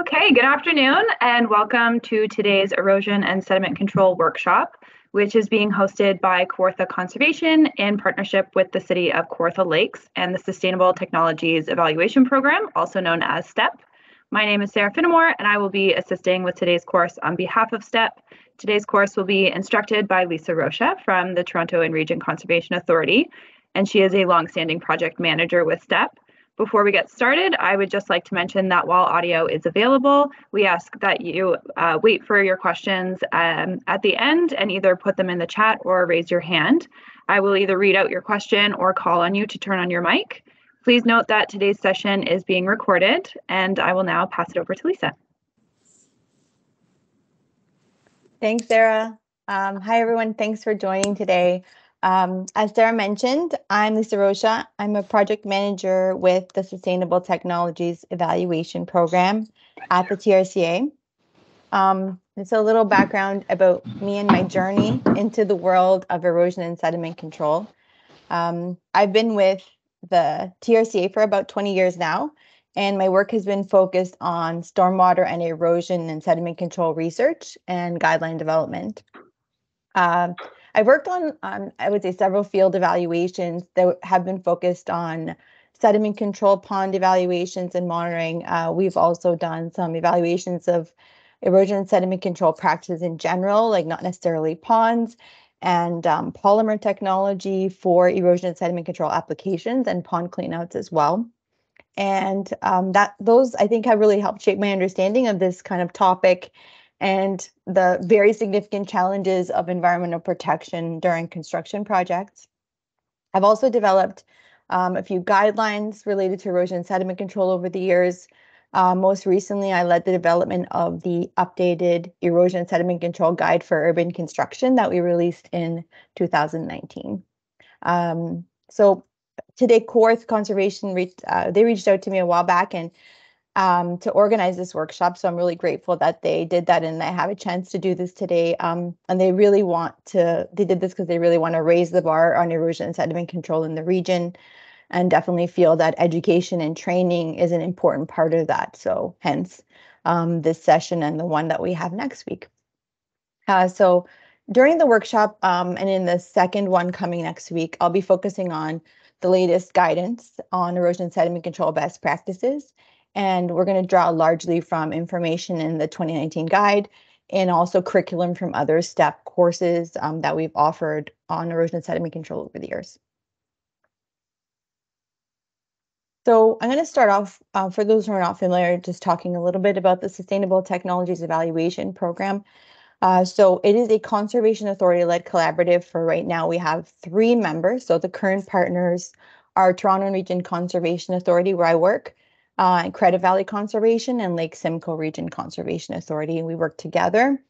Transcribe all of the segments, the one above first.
Okay, good afternoon and welcome to today's Erosion and Sediment Control Workshop, which is being hosted by Kawartha Conservation in partnership with the City of Kawartha Lakes and the Sustainable Technologies Evaluation Program, also known as STEP. My name is Sarah Finnemore and I will be assisting with today's course on behalf of STEP. Today's course will be instructed by Lisa Rocha from the Toronto and Region Conservation Authority, and she is a longstanding project manager with STEP. Before we get started, I would just like to mention that while audio is available, we ask that you uh, wait for your questions um, at the end and either put them in the chat or raise your hand. I will either read out your question or call on you to turn on your mic. Please note that today's session is being recorded and I will now pass it over to Lisa. Thanks, Sarah. Um, hi, everyone. Thanks for joining today. Um, as Sarah mentioned, I'm Lisa Rocha. I'm a project manager with the Sustainable Technologies Evaluation Program at the TRCA. Um, it's a little background about me and my journey into the world of erosion and sediment control. Um, I've been with the TRCA for about 20 years now, and my work has been focused on stormwater and erosion and sediment control research and guideline development. Um, I've worked on, um, I would say, several field evaluations that have been focused on sediment control, pond evaluations, and monitoring. Uh, we've also done some evaluations of erosion and sediment control practices in general, like not necessarily ponds, and um, polymer technology for erosion and sediment control applications and pond cleanouts as well. And um, that those I think have really helped shape my understanding of this kind of topic and the very significant challenges of environmental protection during construction projects. I've also developed um, a few guidelines related to erosion and sediment control over the years. Uh, most recently, I led the development of the updated erosion and sediment control guide for urban construction that we released in 2019. Um, so today, Kawartha Conservation reached, uh, they reached out to me a while back and um, to organize this workshop. So I'm really grateful that they did that and I have a chance to do this today. Um, and they really want to, they did this because they really want to raise the bar on erosion and sediment control in the region and definitely feel that education and training is an important part of that. So hence um, this session and the one that we have next week. Uh, so during the workshop um, and in the second one coming next week, I'll be focusing on the latest guidance on erosion sediment control best practices and we're going to draw largely from information in the 2019 guide and also curriculum from other STEP courses um, that we've offered on erosion and sediment control over the years. So I'm going to start off, uh, for those who are not familiar, just talking a little bit about the Sustainable Technologies Evaluation Program. Uh, so it is a Conservation Authority-led collaborative for right now. We have three members. So the current partners are Toronto Region Conservation Authority, where I work, uh, Credit Valley Conservation and Lake Simcoe Region Conservation Authority. And we work together.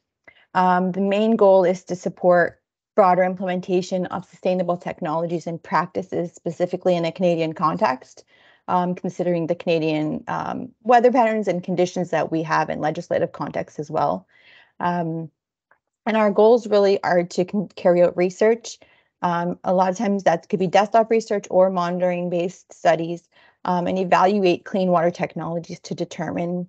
Um, the main goal is to support broader implementation of sustainable technologies and practices, specifically in a Canadian context, um, considering the Canadian um, weather patterns and conditions that we have in legislative context as well. Um, and our goals really are to carry out research. Um, a lot of times that could be desktop research or monitoring based studies um, and evaluate clean water technologies to determine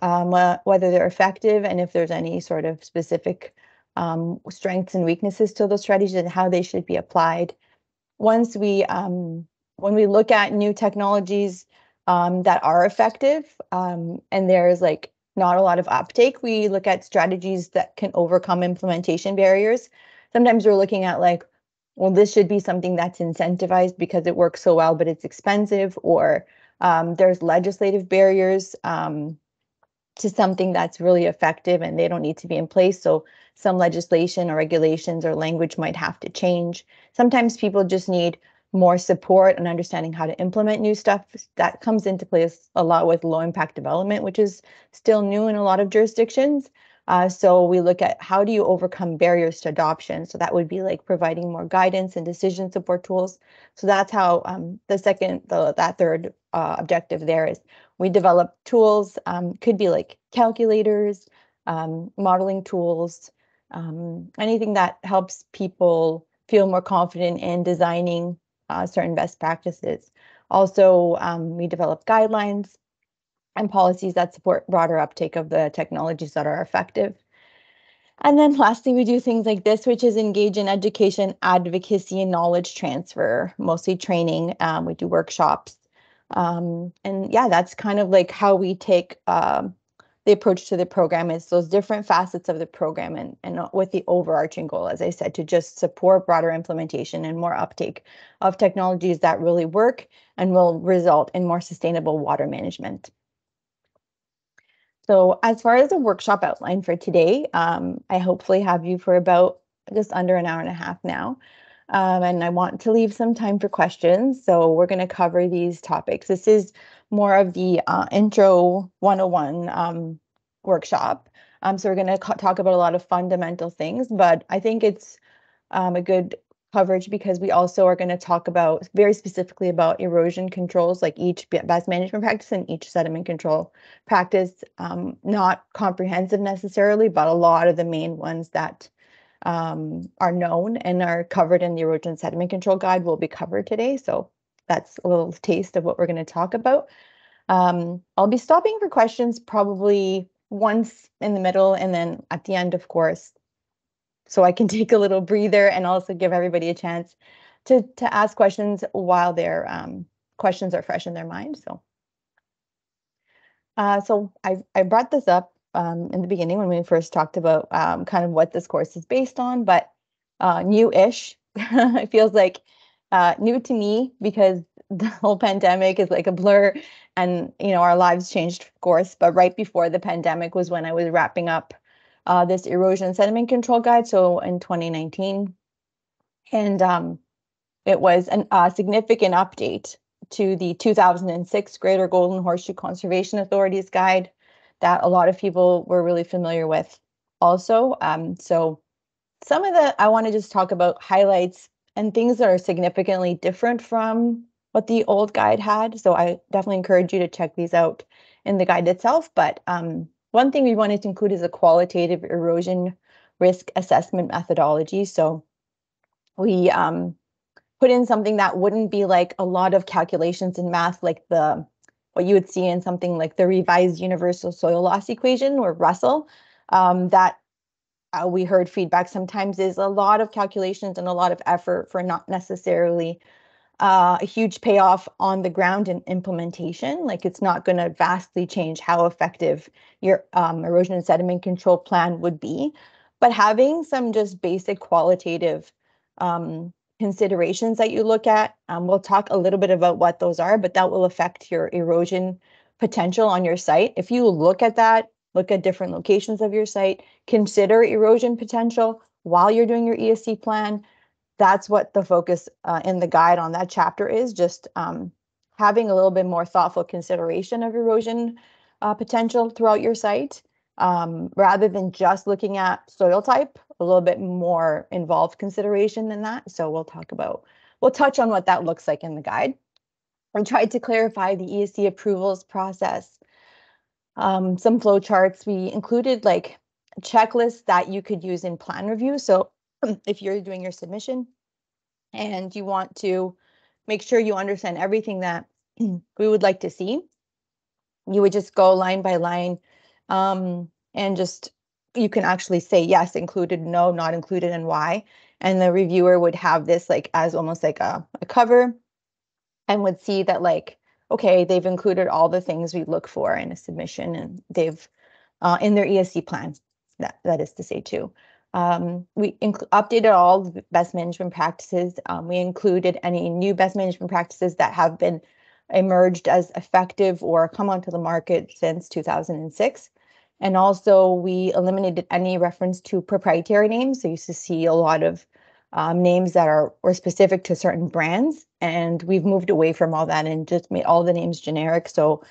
um, uh, whether they're effective and if there's any sort of specific um, strengths and weaknesses to those strategies and how they should be applied. Once we, um, when we look at new technologies um, that are effective um, and there's like not a lot of uptake, we look at strategies that can overcome implementation barriers. Sometimes we're looking at like, well, this should be something that's incentivized because it works so well, but it's expensive, or um, there's legislative barriers um, to something that's really effective and they don't need to be in place. So some legislation or regulations or language might have to change. Sometimes people just need more support and understanding how to implement new stuff that comes into place a lot with low impact development, which is still new in a lot of jurisdictions. Uh, so we look at how do you overcome barriers to adoption. So that would be like providing more guidance and decision support tools. So that's how um, the second, the, that third uh, objective there is we develop tools, um, could be like calculators, um, modeling tools, um, anything that helps people feel more confident in designing uh, certain best practices. Also, um, we develop guidelines and policies that support broader uptake of the technologies that are effective. And then lastly, we do things like this, which is engage in education, advocacy, and knowledge transfer, mostly training. Um, we do workshops. Um, and yeah, that's kind of like how we take um, the approach to the program is those different facets of the program and, and with the overarching goal, as I said, to just support broader implementation and more uptake of technologies that really work and will result in more sustainable water management. So as far as the workshop outline for today, um, I hopefully have you for about just under an hour and a half now. Um, and I want to leave some time for questions. So we're going to cover these topics. This is more of the uh, intro 101 um, workshop. Um, so we're going to talk about a lot of fundamental things, but I think it's um, a good coverage because we also are going to talk about very specifically about erosion controls, like each best management practice and each sediment control practice. Um, not comprehensive necessarily, but a lot of the main ones that um, are known and are covered in the erosion sediment control guide will be covered today. So that's a little taste of what we're going to talk about. Um, I'll be stopping for questions probably once in the middle and then at the end, of course, so I can take a little breather and also give everybody a chance to to ask questions while their um, questions are fresh in their mind. So, uh, so I I brought this up um, in the beginning when we first talked about um, kind of what this course is based on, but uh, new-ish. it feels like uh, new to me because the whole pandemic is like a blur, and you know our lives changed, of course. But right before the pandemic was when I was wrapping up uh, this erosion sediment control guide. So in 2019, and um, it was a significant update to the 2006 Greater Golden Horseshoe Conservation Authorities guide that a lot of people were really familiar with. Also, um, so some of the I want to just talk about highlights and things that are significantly different from what the old guide had. So I definitely encourage you to check these out in the guide itself. But um, one thing we wanted to include is a qualitative erosion risk assessment methodology. So we um, put in something that wouldn't be like a lot of calculations in math, like the what you would see in something like the revised universal soil loss equation or RUSLE. Um, that uh, we heard feedback sometimes is a lot of calculations and a lot of effort for not necessarily uh, a huge payoff on the ground in implementation. Like it's not going to vastly change how effective your um, erosion and sediment control plan would be. But having some just basic qualitative um, considerations that you look at, um, we'll talk a little bit about what those are, but that will affect your erosion potential on your site. If you look at that, look at different locations of your site, consider erosion potential while you're doing your ESC plan, that's what the focus uh, in the guide on that chapter is just um, having a little bit more thoughtful consideration of erosion uh, potential throughout your site um, rather than just looking at soil type a little bit more involved consideration than that. So we'll talk about we'll touch on what that looks like in the guide. I tried to clarify the ESC approvals process. Um, some flow charts we included like checklists that you could use in plan review. So if you're doing your submission and you want to make sure you understand everything that we would like to see, you would just go line by line um, and just you can actually say yes, included, no, not included, and why. And the reviewer would have this like as almost like a, a cover and would see that like, okay, they've included all the things we look for in a submission and they've uh, in their ESC plan, that, that is to say too. Um, we inc- updated all best management practices. Um, we included any new best management practices that have been emerged as effective or come onto the market since 2006. And also, we eliminated any reference to proprietary names. So, you used to see a lot of um, names that are were specific to certain brands, and we've moved away from all that and just made all the names generic. So,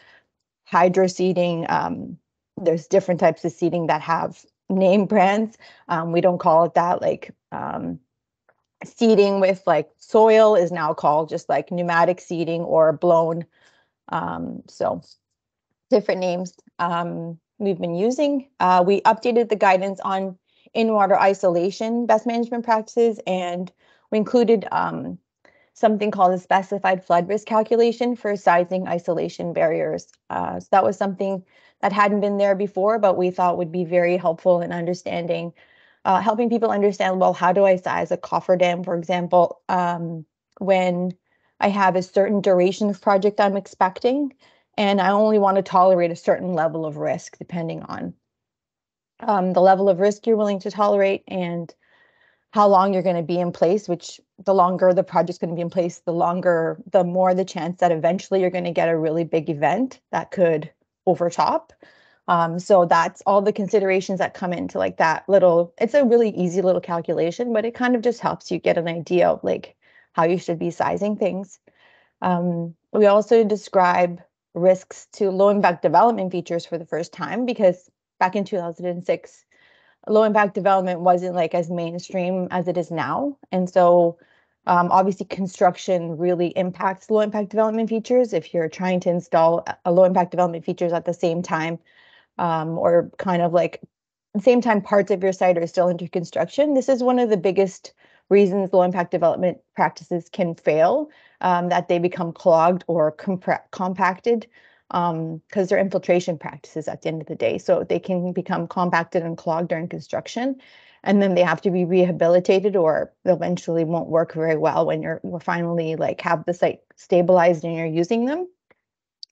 hydro seeding, um, there's different types of seeding that have name brands. Um, we don't call it that. Like um, seeding with like soil is now called just like pneumatic seeding or blown. Um, so different names um, we've been using. Uh, we updated the guidance on in water isolation best management practices and we included um, something called a specified flood risk calculation for sizing isolation barriers. Uh, so that was something that hadn't been there before, but we thought would be very helpful in understanding, uh, helping people understand, well, how do I size a cofferdam, for example, um, when I have a certain duration of project I'm expecting, and I only want to tolerate a certain level of risk depending on um, the level of risk you're willing to tolerate and how long you're going to be in place, which the longer the project's going to be in place, the longer, the more the chance that eventually you're going to get a really big event that could overtop. Um, so that's all the considerations that come into like that little, it's a really easy little calculation, but it kind of just helps you get an idea of like how you should be sizing things. Um, we also describe risks to low impact development features for the first time because back in 2006, low impact development wasn't like as mainstream as it is now. And so um, obviously construction really impacts low impact development features. If you're trying to install a low impact development features at the same time, um, or kind of like same time parts of your site are still under construction, this is one of the biggest reasons low impact development practices can fail, um, that they become clogged or compacted because um, they're infiltration practices at the end of the day. So they can become compacted and clogged during construction, and then they have to be rehabilitated, or eventually won't work very well when you're you finally like have the site stabilized and you're using them.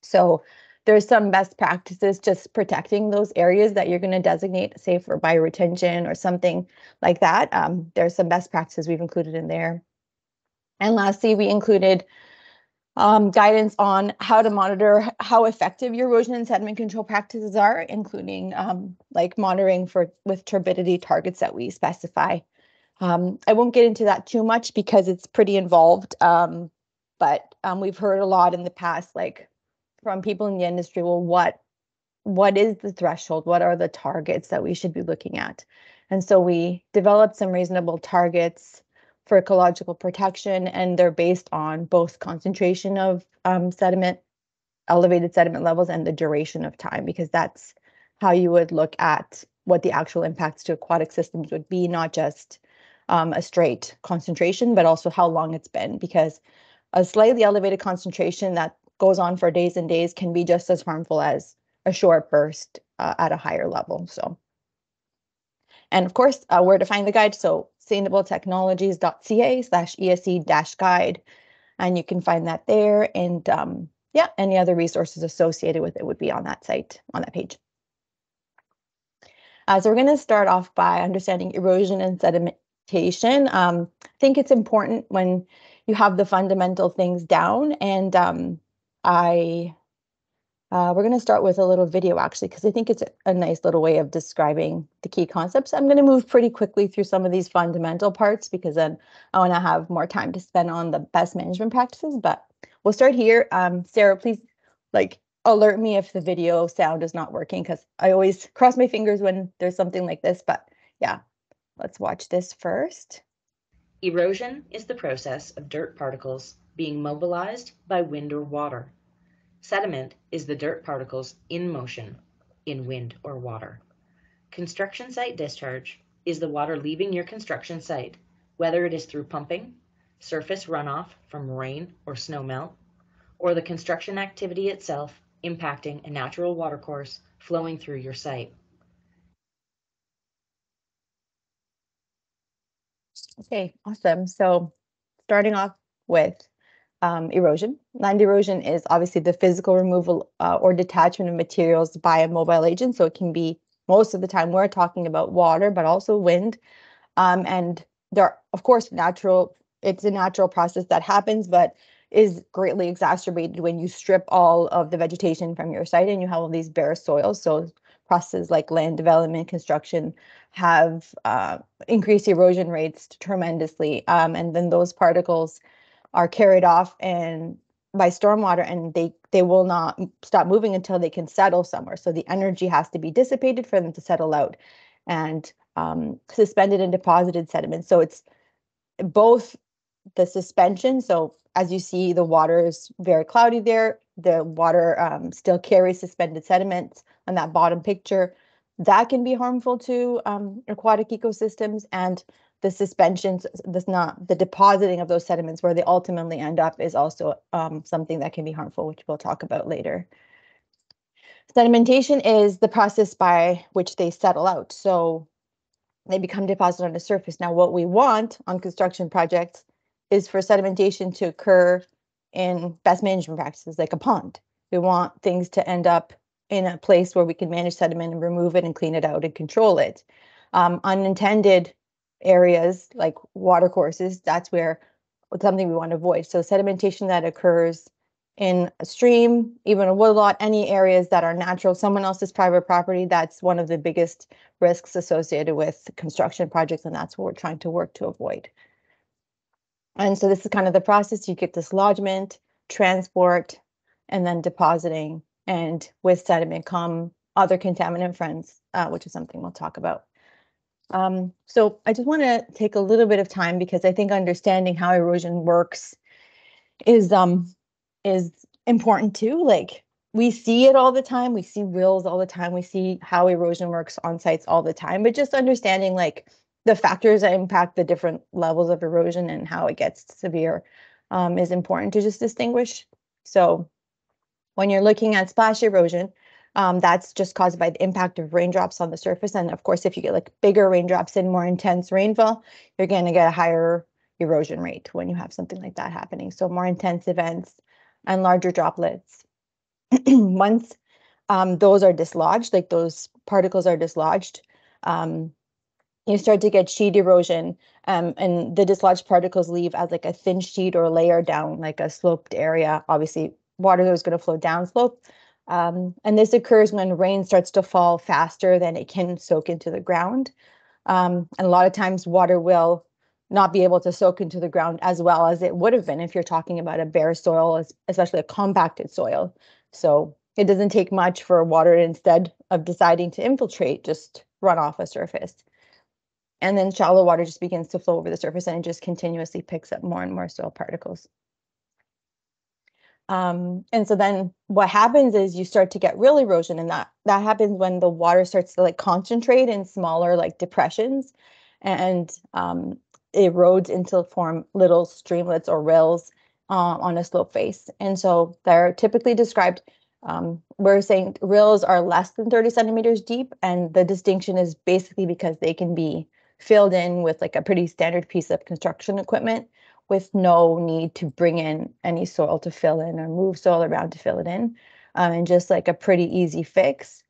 So there's some best practices just protecting those areas that you're going to designate, say for bioretention or something like that. Um, there's some best practices we've included in there. And lastly, we included um, guidance on how to monitor how effective your erosion and sediment control practices are, including um, like monitoring for with turbidity targets that we specify. Um, I won't get into that too much because it's pretty involved, um, but um, we've heard a lot in the past, like from people in the industry. Well, what what is the threshold? What are the targets that we should be looking at? And so we developed some reasonable targets for ecological protection, and they're based on both concentration of um, sediment, elevated sediment levels, and the duration of time, because that's how you would look at what the actual impacts to aquatic systems would be, not just um, a straight concentration, but also how long it's been, because a slightly elevated concentration that goes on for days and days can be just as harmful as a short burst uh, at a higher level. So, and of course, uh, where to find the guide. So sustainabletechnologies.ca slash ESC dash guide. And you can find that there. And um, yeah, any other resources associated with it would be on that site, on that page. Uh, so we're going to start off by understanding erosion and sedimentation. Um, I think it's important when you have the fundamental things down. And um, I uh, we're going to start with a little video actually, because I think it's a nice little way of describing the key concepts. I'm going to move pretty quickly through some of these fundamental parts because then I want to have more time to spend on the best management practices. But we'll start here. Um, Sarah, please like alert me if the video sound is not working because I always cross my fingers when there's something like this. But yeah, let's watch this first. Erosion is the process of dirt particles being mobilized by wind or water. Sediment is the dirt particles in motion in wind or water. Construction site discharge is the water leaving your construction site, whether it is through pumping, surface runoff from rain or snow melt, or the construction activity itself impacting a natural watercourse flowing through your site. Okay, awesome. So starting off with um, erosion. Land erosion is obviously the physical removal uh, or detachment of materials by a mobile agent. So it can be most of the time we're talking about water, but also wind. Um, and there, of course, natural. It's a natural process that happens, but is greatly exacerbated when you strip all of the vegetation from your site and you have all these bare soils. So processes like land development, construction have uh, increased erosion rates tremendously. Um, and then those particles are carried off and by stormwater and they they will not stop moving until they can settle somewhere. So the energy has to be dissipated for them to settle out and um, suspended and deposited sediment. So it's both the suspension so as you see the water is very cloudy there. The water um, still carries suspended sediments on that bottom picture. That can be harmful to um, aquatic ecosystems and the suspensions, this not the depositing of those sediments where they ultimately end up is also um, something that can be harmful, which we'll talk about later. Sedimentation is the process by which they settle out. So they become deposited on the surface. Now, what we want on construction projects is for sedimentation to occur in best management practices, like a pond. We want things to end up in a place where we can manage sediment and remove it and clean it out and control it. Um, unintended areas like water courses, that's where it's something we want to avoid. So sedimentation that occurs in a stream, even a woodlot, any areas that are natural, someone else's private property, that's one of the biggest risks associated with construction projects, and that's what we're trying to work to avoid. And so this is kind of the process. You get dislodgement, transport, and then depositing. And with sediment come other contaminant friends, uh, which is something we'll talk about. Um, so I just want to take a little bit of time because I think understanding how erosion works is um is important too. Like we see it all the time, we see rills all the time, we see how erosion works on sites all the time, but just understanding like the factors that impact the different levels of erosion and how it gets severe um, is important to just distinguish. So when you're looking at splash erosion, um, that's just caused by the impact of raindrops on the surface. And of course, if you get like bigger raindrops and more intense rainfall, you're going to get a higher erosion rate when you have something like that happening. So more intense events and larger droplets. Once um, those are dislodged, like those particles are dislodged, um, you start to get sheet erosion um, and the dislodged particles leave as like a thin sheet or layer down like a sloped area. Obviously, water is going to flow down slope. Um, and this occurs when rain starts to fall faster than it can soak into the ground. Um, and a lot of times water will not be able to soak into the ground as well as it would have been if you're talking about a bare soil, especially a compacted soil. So it doesn't take much for water instead of deciding to infiltrate, just run off a surface. And then shallow water just begins to flow over the surface and it just continuously picks up more and more soil particles. Um, and so then what happens is you start to get rill erosion and that that happens when the water starts to like concentrate in smaller like depressions and um, erodes into form little streamlets or rills uh, on a slope face. And so they're typically described um, we're saying rills are less than 30 centimeters deep, and the distinction is basically because they can be filled in with like a pretty standard piece of construction equipment with no need to bring in any soil to fill in or move soil around to fill it in, um, and just like a pretty easy fix.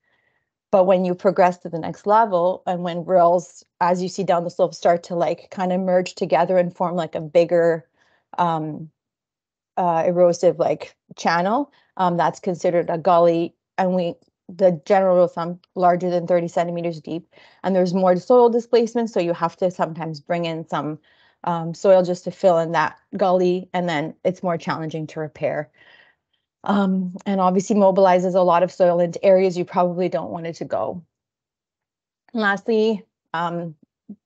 But when you progress to the next level, and when rills, as you see down the slope, start to like kind of merge together and form like a bigger um, uh, erosive like channel, um, that's considered a gully. And we the general rule of thumb larger than 30 centimeters deep and there's more soil displacement so you have to sometimes bring in some um, soil just to fill in that gully and then it's more challenging to repair. Um, and obviously mobilizes a lot of soil into areas you probably don't want it to go. And lastly um,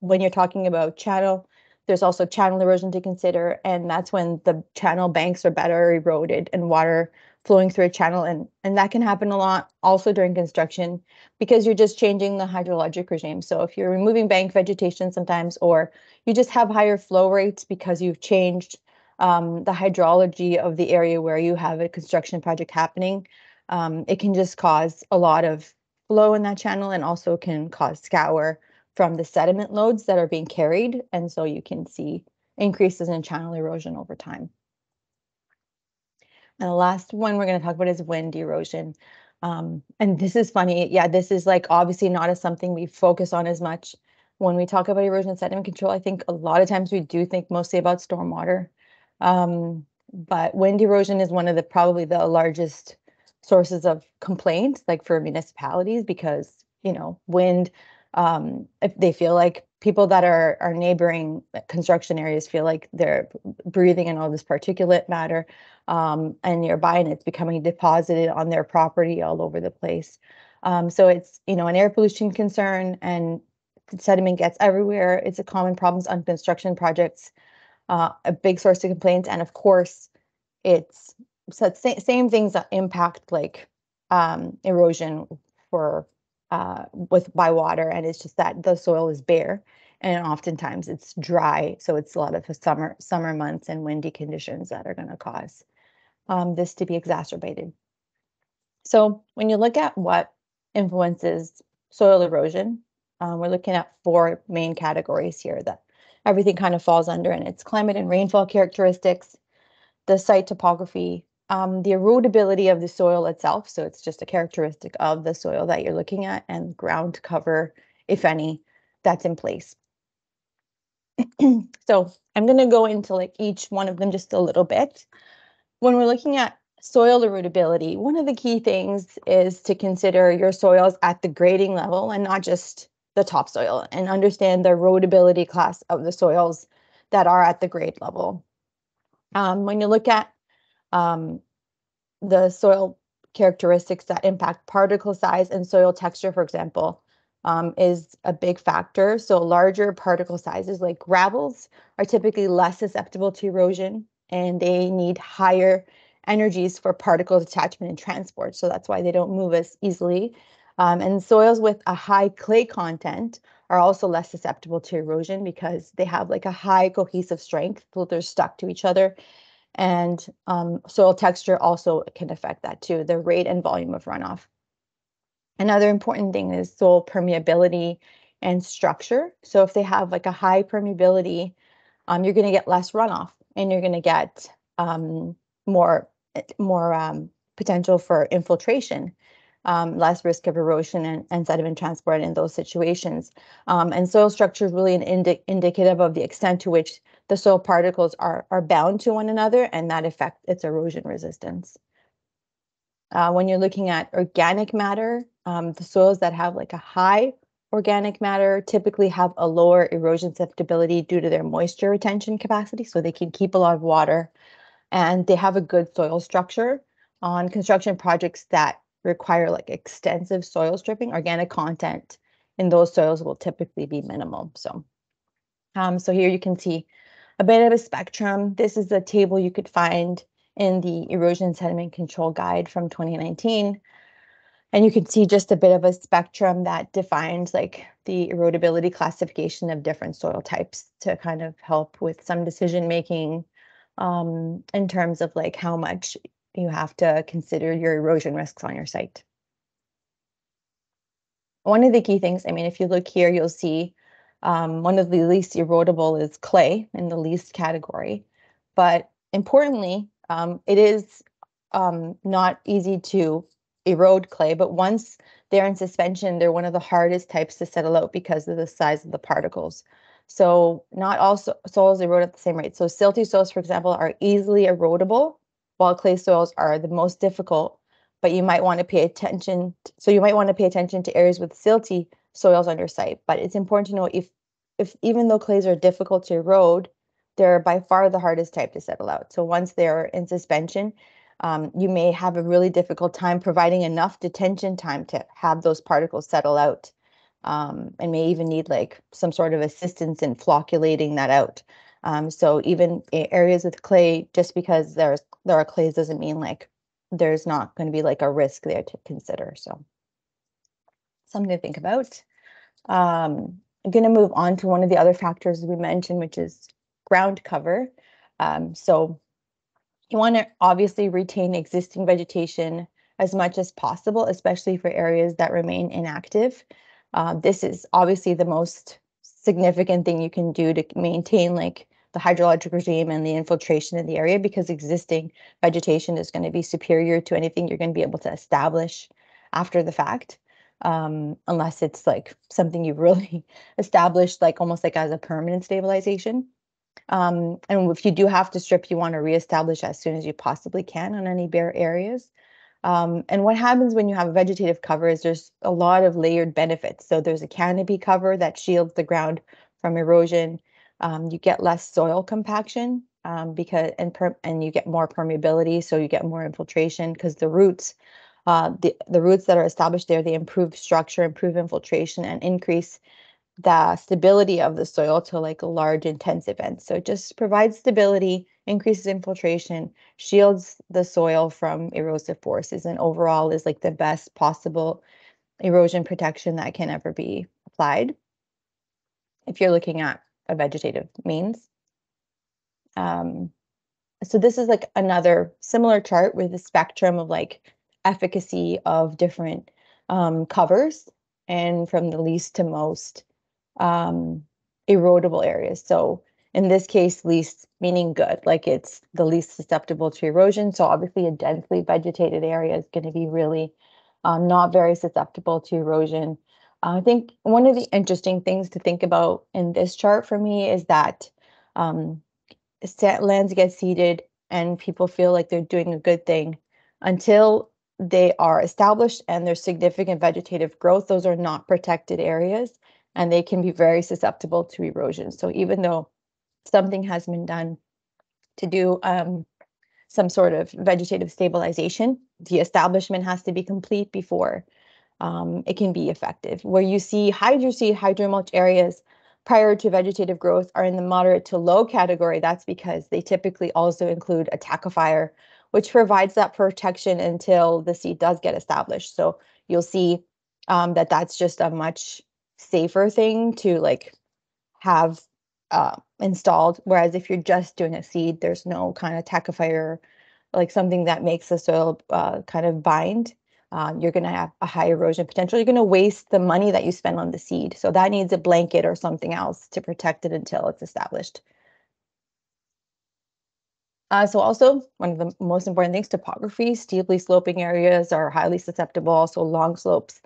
when you're talking about channel there's also channel erosion to consider and that's when the channel banks are better eroded and water flowing through a channel and and that can happen a lot also during construction because you're just changing the hydrologic regime. So if you're removing bank vegetation sometimes or you just have higher flow rates because you've changed um, the hydrology of the area where you have a construction project happening um, it can just cause a lot of flow in that channel and also can cause scour from the sediment loads that are being carried. And so you can see increases in channel erosion over time and the last one we're going to talk about is wind erosion. Um, and this is funny. Yeah, this is like obviously not as something we focus on as much when we talk about erosion and sediment control. I think a lot of times we do think mostly about stormwater. Um, but wind erosion is one of the probably the largest sources of complaints, like for municipalities, because you know wind. Um, if they feel like people that are are neighboring construction areas feel like they're breathing in all this particulate matter um, and nearby and it's becoming deposited on their property all over the place. Um, so it's you know an air pollution concern and sediment gets everywhere. It's a common problem on construction projects uh, a big source of complaints and of course it's so same things that impact like um, erosion for uh, with by water and it's just that the soil is bare and oftentimes it's dry, so it's a lot of the summer summer months and windy conditions that are going to cause um, this to be exacerbated. So when you look at what influences soil erosion, um, we're looking at four main categories here that everything kind of falls under, and it's climate and rainfall characteristics, the site topography, um, the erodibility of the soil itself. So it's just a characteristic of the soil that you're looking at, and ground cover, if any, that's in place. so I'm going to go into like each one of them just a little bit. When we're looking at soil erodibility, one of the key things is to consider your soils at the grading level and not just the topsoil and understand the erodibility class of the soils that are at the grade level. Um, when you look at um, the soil characteristics that impact particle size and soil texture, for example, um, is a big factor. So larger particle sizes like gravels are typically less susceptible to erosion and they need higher energies for particle detachment and transport. So that's why they don't move as easily. Um, and soils with a high clay content are also less susceptible to erosion because they have like a high cohesive strength, so they're stuck to each other. And um, soil texture also can affect that too, the rate and volume of runoff. Another important thing is soil permeability and structure. So if they have like a high permeability, um, you're going to get less runoff and you're going to get um, more more um, potential for infiltration, um, less risk of erosion and, and, sediment transport in those situations. Um, and soil structure is really an indi- indicative of the extent to which the soil particles are, are bound to one another and that affects its erosion resistance. Uh, when you're looking at organic matter, um, the soils that have like a high organic matter typically have a lower erosion susceptibility due to their moisture retention capacity. So they can keep a lot of water and they have a good soil structure. On construction projects that require like extensive soil stripping, organic content in those soils will typically be minimal. So, um, so here you can see a bit of a spectrum. This is a table you could find in the erosion sediment control guide from 2019 and you can see just a bit of a spectrum that defines like the erodibility classification of different soil types to kind of help with some decision making um, in terms of like how much you have to consider your erosion risks on your site. One of the key things, I mean, if you look here, you'll see um, one of the least erodible is clay in the least category. But importantly, um, it is um, not easy to erode clay, but once they're in suspension, they're one of the hardest types to settle out because of the size of the particles. So not all so- soils erode at the same rate. So silty soils, for example, are easily erodible, while clay soils are the most difficult. But you might want to pay attention. To, so you might want to pay attention to areas with silty soils on your site. But it's important to know if, if even though clays are difficult to erode, they're by far the hardest type to settle out. So once they're in suspension, um, you may have a really difficult time providing enough detention time to have those particles settle out um, and may even need like some sort of assistance in flocculating that out. Um, so even areas with clay, just because there's there are clays doesn't mean like there's not going to be like a risk there to consider. So something to think about. Um, I'm going to move on to one of the other factors we mentioned, which is ground cover. Um, so you want to obviously retain existing vegetation as much as possible, especially for areas that remain inactive. Uh, this is obviously the most significant thing you can do to maintain like the hydrologic regime and the infiltration in the area because existing vegetation is going to be superior to anything you're going to be able to establish after the fact um, unless it's like something you've really established like almost like as a permanent stabilization um, and if you do have to strip, you want to reestablish as soon as you possibly can on any bare areas. Um, and what happens when you have a vegetative cover is there's a lot of layered benefits. So there's a canopy cover that shields the ground from erosion. Um, you get less soil compaction um, because and per, and you get more permeability, so you get more infiltration because the roots, uh, the the roots that are established there, they improve structure, improve infiltration, and increase the stability of the soil to like large intense event. So it just provides stability, increases infiltration, shields the soil from erosive forces, and overall is like the best possible erosion protection that can ever be applied. if you're looking at a vegetative means. Um, so this is like another similar chart with a spectrum of like efficacy of different um, covers and from the least to most um, erodible areas. So in this case, least meaning good, like it's the least susceptible to erosion. So obviously a densely vegetated area is going to be really um, not very susceptible to erosion. I think one of the interesting things to think about in this chart for me is that um, lands get seeded and people feel like they're doing a good thing until they are established and there's significant vegetative growth. Those are not protected areas and they can be very susceptible to erosion. So even though something has been done to do um, some sort of vegetative stabilization, the establishment has to be complete before um, it can be effective. Where you see hydroseed, hydromulch areas prior to vegetative growth are in the moderate to low category. That's because they typically also include a tackifier, which provides that protection until the seed does get established. So you'll see um, that that's just a much safer thing to like have uh, installed. Whereas if you're just doing a seed, there's no kind of tackifier, like something that makes the soil uh, kind of bind. Um, you're going to have a high erosion potential. You're going to waste the money that you spend on the seed. So that needs a blanket or something else to protect it until it's established. Uh, so also one of the most important things, topography, steeply sloping areas are highly susceptible, so long slopes,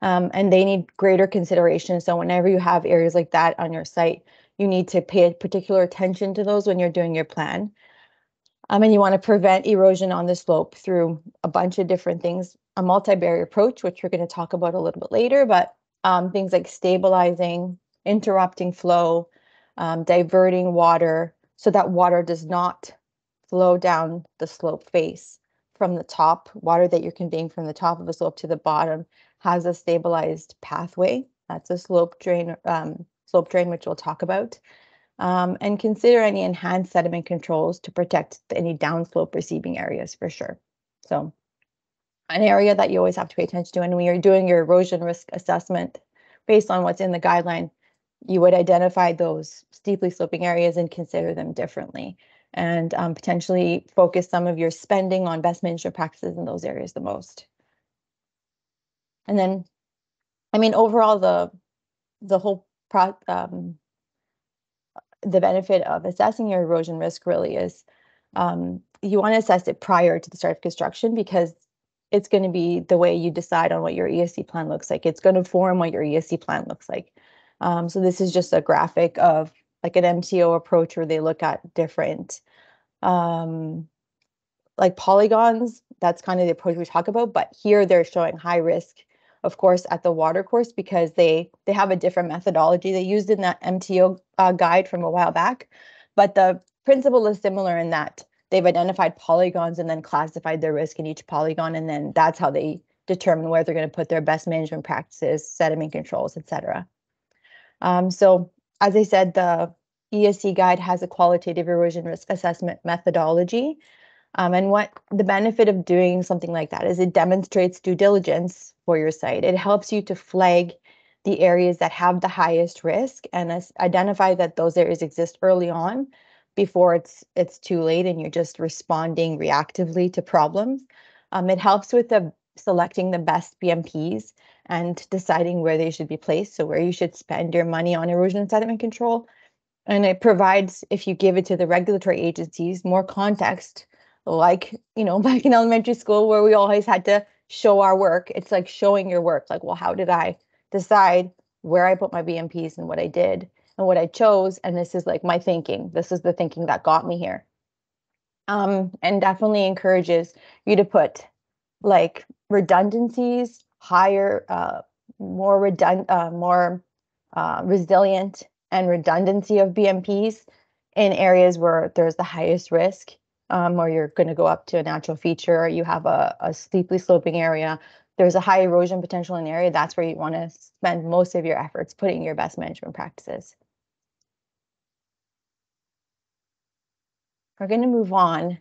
um, and they need greater consideration. So whenever you have areas like that on your site, you need to pay particular attention to those when you're doing your plan. Um, and you want to prevent erosion on the slope through a bunch of different things, a multi-barrier approach, which we're going to talk about a little bit later, but um, things like stabilizing, interrupting flow, um, diverting water so that water does not flow down the slope face from the top, water that you're conveying from the top of a slope to the bottom has a stabilized pathway. That's a slope drain, um, slope drain, which we'll talk about um, and consider any enhanced sediment controls to protect any downslope receiving areas for sure. So an area that you always have to pay attention to and when you're doing your erosion risk assessment based on what's in the guideline, you would identify those steeply sloping areas and consider them differently and um, potentially focus some of your spending on best management practices in those areas the most. And then, I mean, overall, the the whole pro, um, the benefit of assessing your erosion risk really is um, you want to assess it prior to the start of construction because it's going to be the way you decide on what your ESC plan looks like. It's going to form what your ESC plan looks like. Um, so this is just a graphic of like an MTO approach where they look at different um, like polygons. That's kind of the approach we talk about. But here they're showing high risk of course, at the water course because they they have a different methodology they used in that MTO uh, guide from a while back. But the principle is similar in that they've identified polygons and then classified their risk in each polygon, and then that's how they determine where they're going to put their best management practices, sediment controls, etc. Um, so, as I said, the ESC guide has a qualitative erosion risk assessment methodology. Um, and what the benefit of doing something like that is it demonstrates due diligence for your site. It helps you to flag the areas that have the highest risk and identify that those areas exist early on before it's it's too late and you're just responding reactively to problems. Um, it helps with the selecting the best BMPs and deciding where they should be placed. So where you should spend your money on erosion and sediment control. And it provides, if you give it to the regulatory agencies, more context, like, you know, back in elementary school where we always had to show our work. It's like showing your work. Like, well, how did I decide where I put my BMPs and what I did and what I chose? And this is like my thinking. This is the thinking that got me here. Um, and definitely encourages you to put like redundancies, higher, uh, more redundant, uh, more uh, resilient and redundancy of BMPs in areas where there's the highest risk um, or you're going to go up to a natural feature, or you have a, a steeply sloping area, there's a high erosion potential in the area, that's where you want to spend most of your efforts putting your best management practices. We're going to move on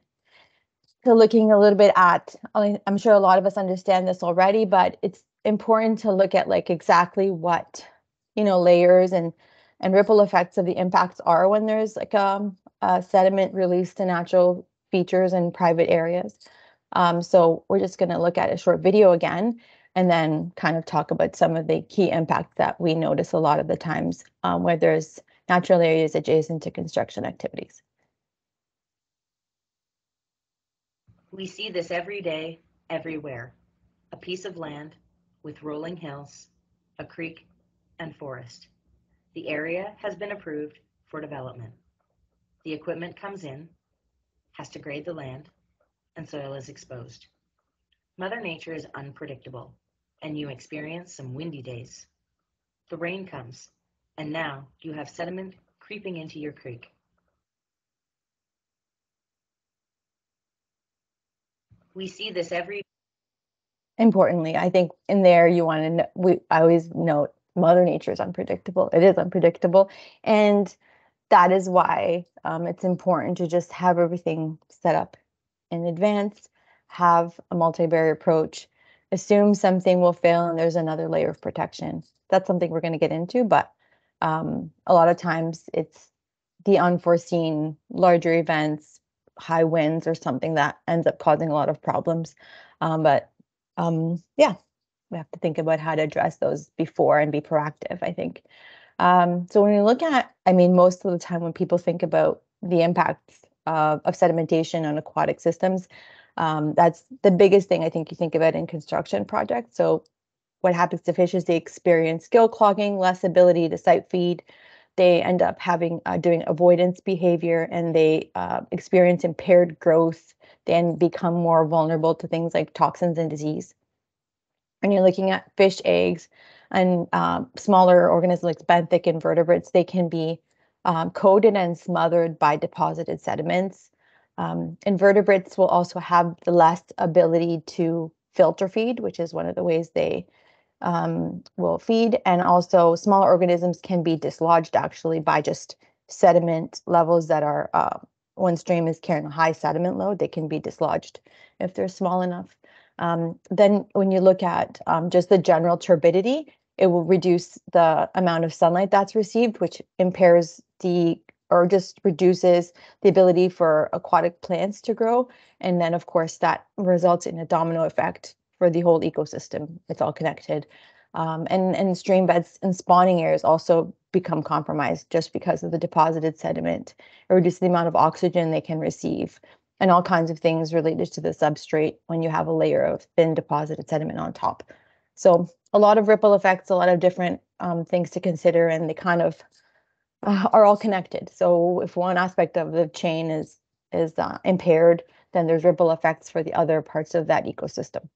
to looking a little bit at, I'm sure a lot of us understand this already, but it's important to look at like exactly what, you know, layers and and ripple effects of the impacts are when there's like um, a sediment released to natural features in private areas. Um, so we're just going to look at a short video again and then kind of talk about some of the key impacts that we notice a lot of the times um, where there's natural areas adjacent to construction activities. We see this every day, everywhere. A piece of land with rolling hills, a creek, and forest. The area has been approved for development. The equipment comes in, has to grade the land, and soil is exposed. Mother Nature is unpredictable, and you experience some windy days. The rain comes, and now you have sediment creeping into your creek. We see this every Importantly, I think in there you want to know, we I always note Mother Nature is unpredictable. It is unpredictable, and that is why um, it's important to just have everything set up in advance, have a multi-barrier approach, assume something will fail and there's another layer of protection. That's something we're going to get into, but um, a lot of times it's the unforeseen larger events, high winds or something that ends up causing a lot of problems. Um, but um, yeah, we have to think about how to address those before and be proactive, I think. Um, so when we look at, I mean, most of the time when people think about the impacts of, of sedimentation on aquatic systems, um, that's the biggest thing I think you think about in construction projects. So what happens to fish is they experience gill clogging, less ability to sight feed. They end up having uh, doing avoidance behavior and they uh, experience impaired growth, then become more vulnerable to things like toxins and disease. And you're looking at fish eggs and um, smaller organisms like benthic invertebrates, they can be um, coated and smothered by deposited sediments. Um, invertebrates will also have the less ability to filter feed, which is one of the ways they um, will feed. And also, smaller organisms can be dislodged actually by just sediment levels that are, uh, one stream is carrying a high sediment load, they can be dislodged if they're small enough. Um, then, when you look at um, just the general turbidity, it will reduce the amount of sunlight that's received, which impairs the or just reduces the ability for aquatic plants to grow. And then, of course, that results in a domino effect for the whole ecosystem. It's all connected. Um, and, and stream beds and spawning areas also become compromised just because of the deposited sediment. It reduces the amount of oxygen they can receive and all kinds of things related to the substrate when you have a layer of thin deposited sediment on top. So a lot of ripple effects, a lot of different um, things to consider, and they kind of uh, are all connected. So if one aspect of the chain is is uh, impaired, then there's ripple effects for the other parts of that ecosystem.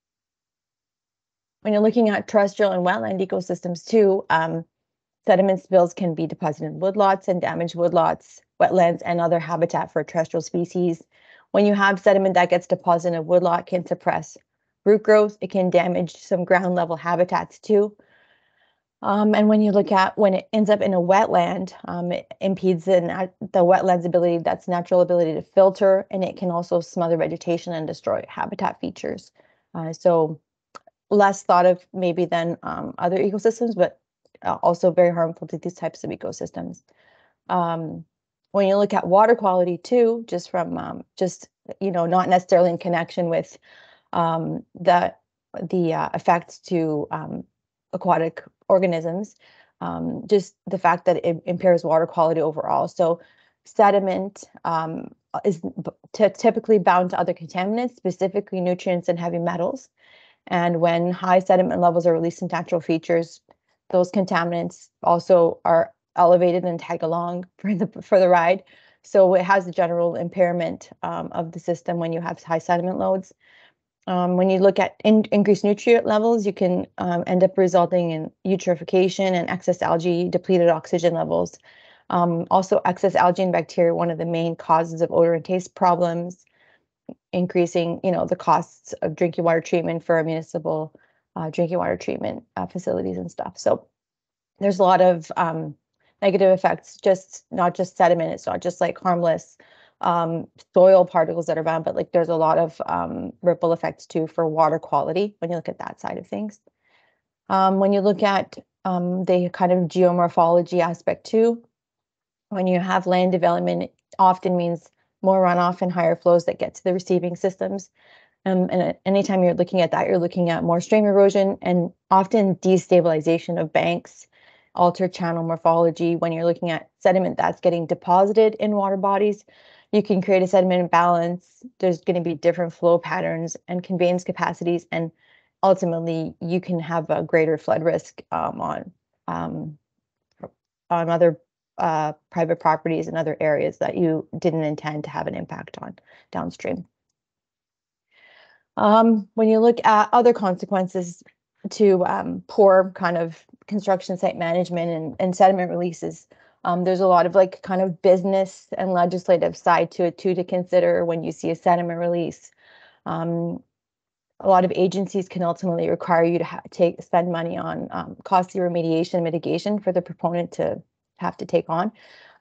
When you're looking at terrestrial and wetland ecosystems too, um, sediment spills can be deposited in woodlots and damage woodlots, wetlands, and other habitat for terrestrial species. When you have sediment that gets deposited in a woodlot, can suppress root growth. It can damage some ground level habitats too. Um, and when you look at when it ends up in a wetland, um, it impedes the, the wetland's ability, that's natural ability to filter, and it can also smother vegetation and destroy habitat features. Uh, so less thought of maybe than um, other ecosystems, but uh, also very harmful to these types of ecosystems. Um, when you look at water quality too, just from um, just you know not necessarily in connection with um, the the uh, effects to um, aquatic organisms, um, just the fact that it impairs water quality overall. So sediment is typically bound to other contaminants, specifically nutrients and heavy metals. And when high sediment levels are released in natural features, those contaminants also are elevated and tag along for the for the ride. So it has a general impairment um, of the system when you have high sediment loads. Um, when you look at in, increased nutrient levels, you can um, end up resulting in eutrophication and excess algae, depleted oxygen levels. Um, also, excess algae and bacteria, one of the main causes of odor and taste problems, increasing, you know, the costs of drinking water treatment for a municipal uh, drinking water treatment uh, facilities and stuff. So there's a lot of um, negative effects, just not just sediment. It's not just like harmless um, soil particles that are bound, but like there's a lot of um, ripple effects too for water quality when you look at that side of things. Um, when you look at um, the kind of geomorphology aspect too. When you have land development, often means more runoff and higher flows that get to the receiving systems. Um, and anytime you're looking at that, you're looking at more stream erosion and often destabilization of banks, altered channel morphology. When you're looking at sediment that's getting deposited in water bodies, you can create a sediment imbalance. There's going to be different flow patterns and conveyance capacities, and ultimately you can have a greater flood risk um, on um, on other uh, private properties and other areas that you didn't intend to have an impact on downstream. Um, when you look at other consequences to um, poor kind of construction site management and, and sediment releases, um, there's a lot of like kind of business and legislative side to it too to consider when you see a sediment release. Um, a lot of agencies can ultimately require you to take spend money on um, costly remediation mitigation for the proponent to have to take on.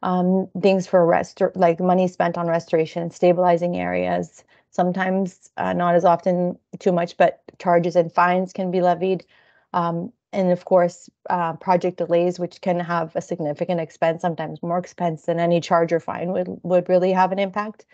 Um, things for rest like money spent on restoration and stabilizing areas. Sometimes uh, not as often too much, but charges and fines can be levied. Um, and of course, uh, project delays, which can have a significant expense, sometimes more expense than any charge or fine would would really have an impact.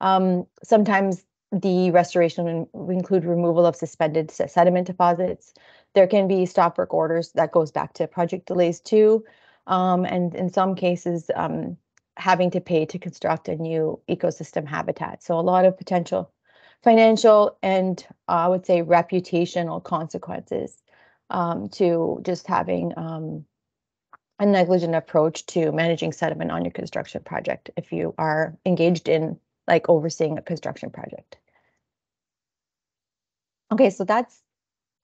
Um, sometimes the restoration will include removal of suspended sediment deposits. There can be stop work orders that goes back to project delays too. Um, and in some cases, um, having to pay to construct a new ecosystem habitat. So a lot of potential financial and uh, I would say reputational consequences um, to just having um, a negligent approach to managing sediment on your construction project if you are engaged in like overseeing a construction project. Okay, so that's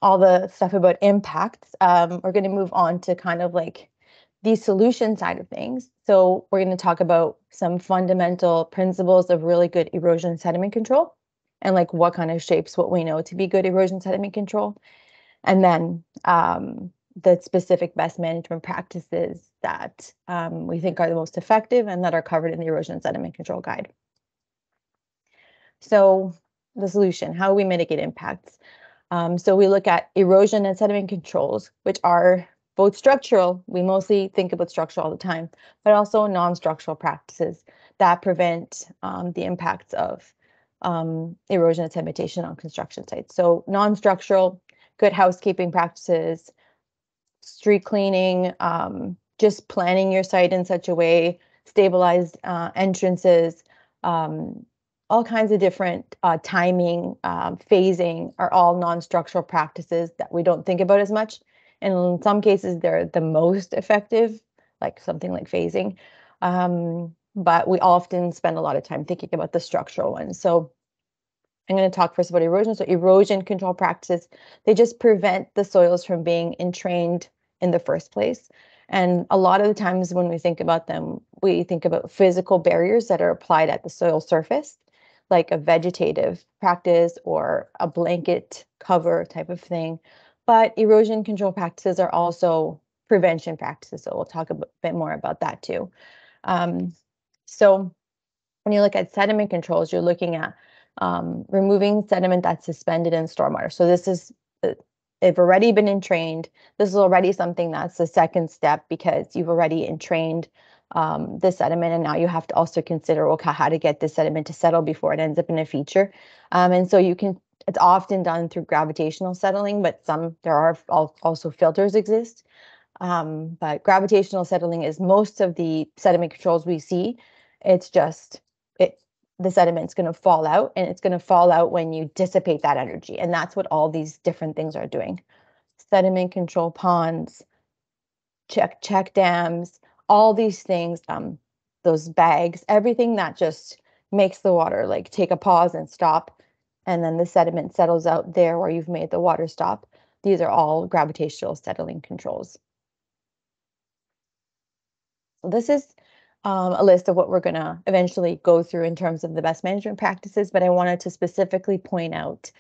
all the stuff about impacts. Um, we're going to move on to kind of like the solution side of things. So we're going to talk about some fundamental principles of really good erosion sediment control and like what kind of shapes what we know to be good erosion sediment control. And then um, the specific best management practices that um, we think are the most effective and that are covered in the erosion sediment control guide. So the solution, how we mitigate impacts. Um, so we look at erosion and sediment controls, which are both structural, we mostly think about structural all the time, but also non-structural practices that prevent um, the impacts of um, erosion and sedimentation on construction sites. So non-structural, good housekeeping practices, street cleaning, um, just planning your site in such a way, stabilized uh, entrances, um, all kinds of different uh, timing, um, phasing are all non-structural practices that we don't think about as much. And in some cases, they're the most effective, like something like phasing. Um, but we often spend a lot of time thinking about the structural ones. So I'm going to talk first about erosion. So erosion control practices, they just prevent the soils from being entrained in the first place. And a lot of the times when we think about them, we think about physical barriers that are applied at the soil surface, like a vegetative practice or a blanket cover type of thing. But erosion control practices are also prevention practices. So we'll talk a bit more about that too. Um, so when you look at sediment controls, you're looking at um, removing sediment that's suspended in stormwater. So this is, uh, they've already been entrained. This is already something that's the second step because you've already entrained um, the sediment and now you have to also consider okay how to get the sediment to settle before it ends up in a feature um, and so you can it's often done through gravitational settling but some there are also filters exist. Um, but gravitational settling is most of the sediment controls we see. It's just it the sediment's going to fall out and it's going to fall out when you dissipate that energy and that's what all these different things are doing. Sediment control ponds check check dams all these things um those bags everything that just makes the water like take a pause and stop and then the sediment settles out there where you've made the water stop these are all gravitational settling controls so this is um, a list of what we're going to eventually go through in terms of the best management practices, but I wanted to specifically point out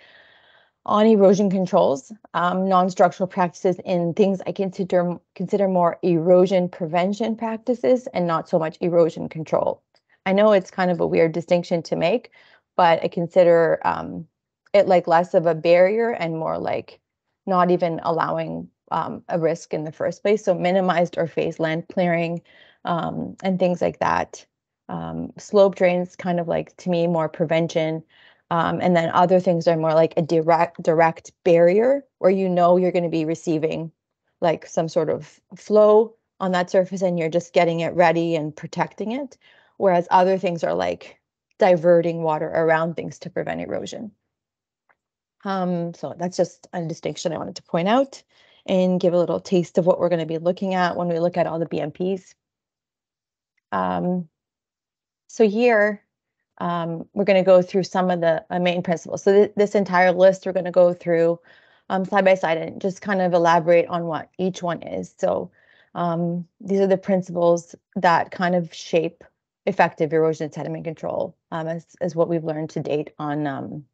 on erosion controls, um, non-structural practices in things I consider consider more erosion prevention practices and not so much erosion control. I know it's kind of a weird distinction to make, but I consider um, it like less of a barrier and more like not even allowing um, a risk in the first place. So minimized or phased land clearing um, and things like that. Um, slope drains, kind of like to me more prevention. Um, and then other things are more like a direct direct barrier where you know you're going to be receiving like some sort of flow on that surface and you're just getting it ready and protecting it. Whereas other things are like diverting water around things to prevent erosion. Um, so that's just a distinction I wanted to point out and give a little taste of what we're going to be looking at when we look at all the BMPs. Um, so here, um, we're going to go through some of the uh, main principles. So th this entire list we're going to go through um, side by side and just kind of elaborate on what each one is. So um, these are the principles that kind of shape effective erosion and sediment control um, as, as what we've learned to date on um,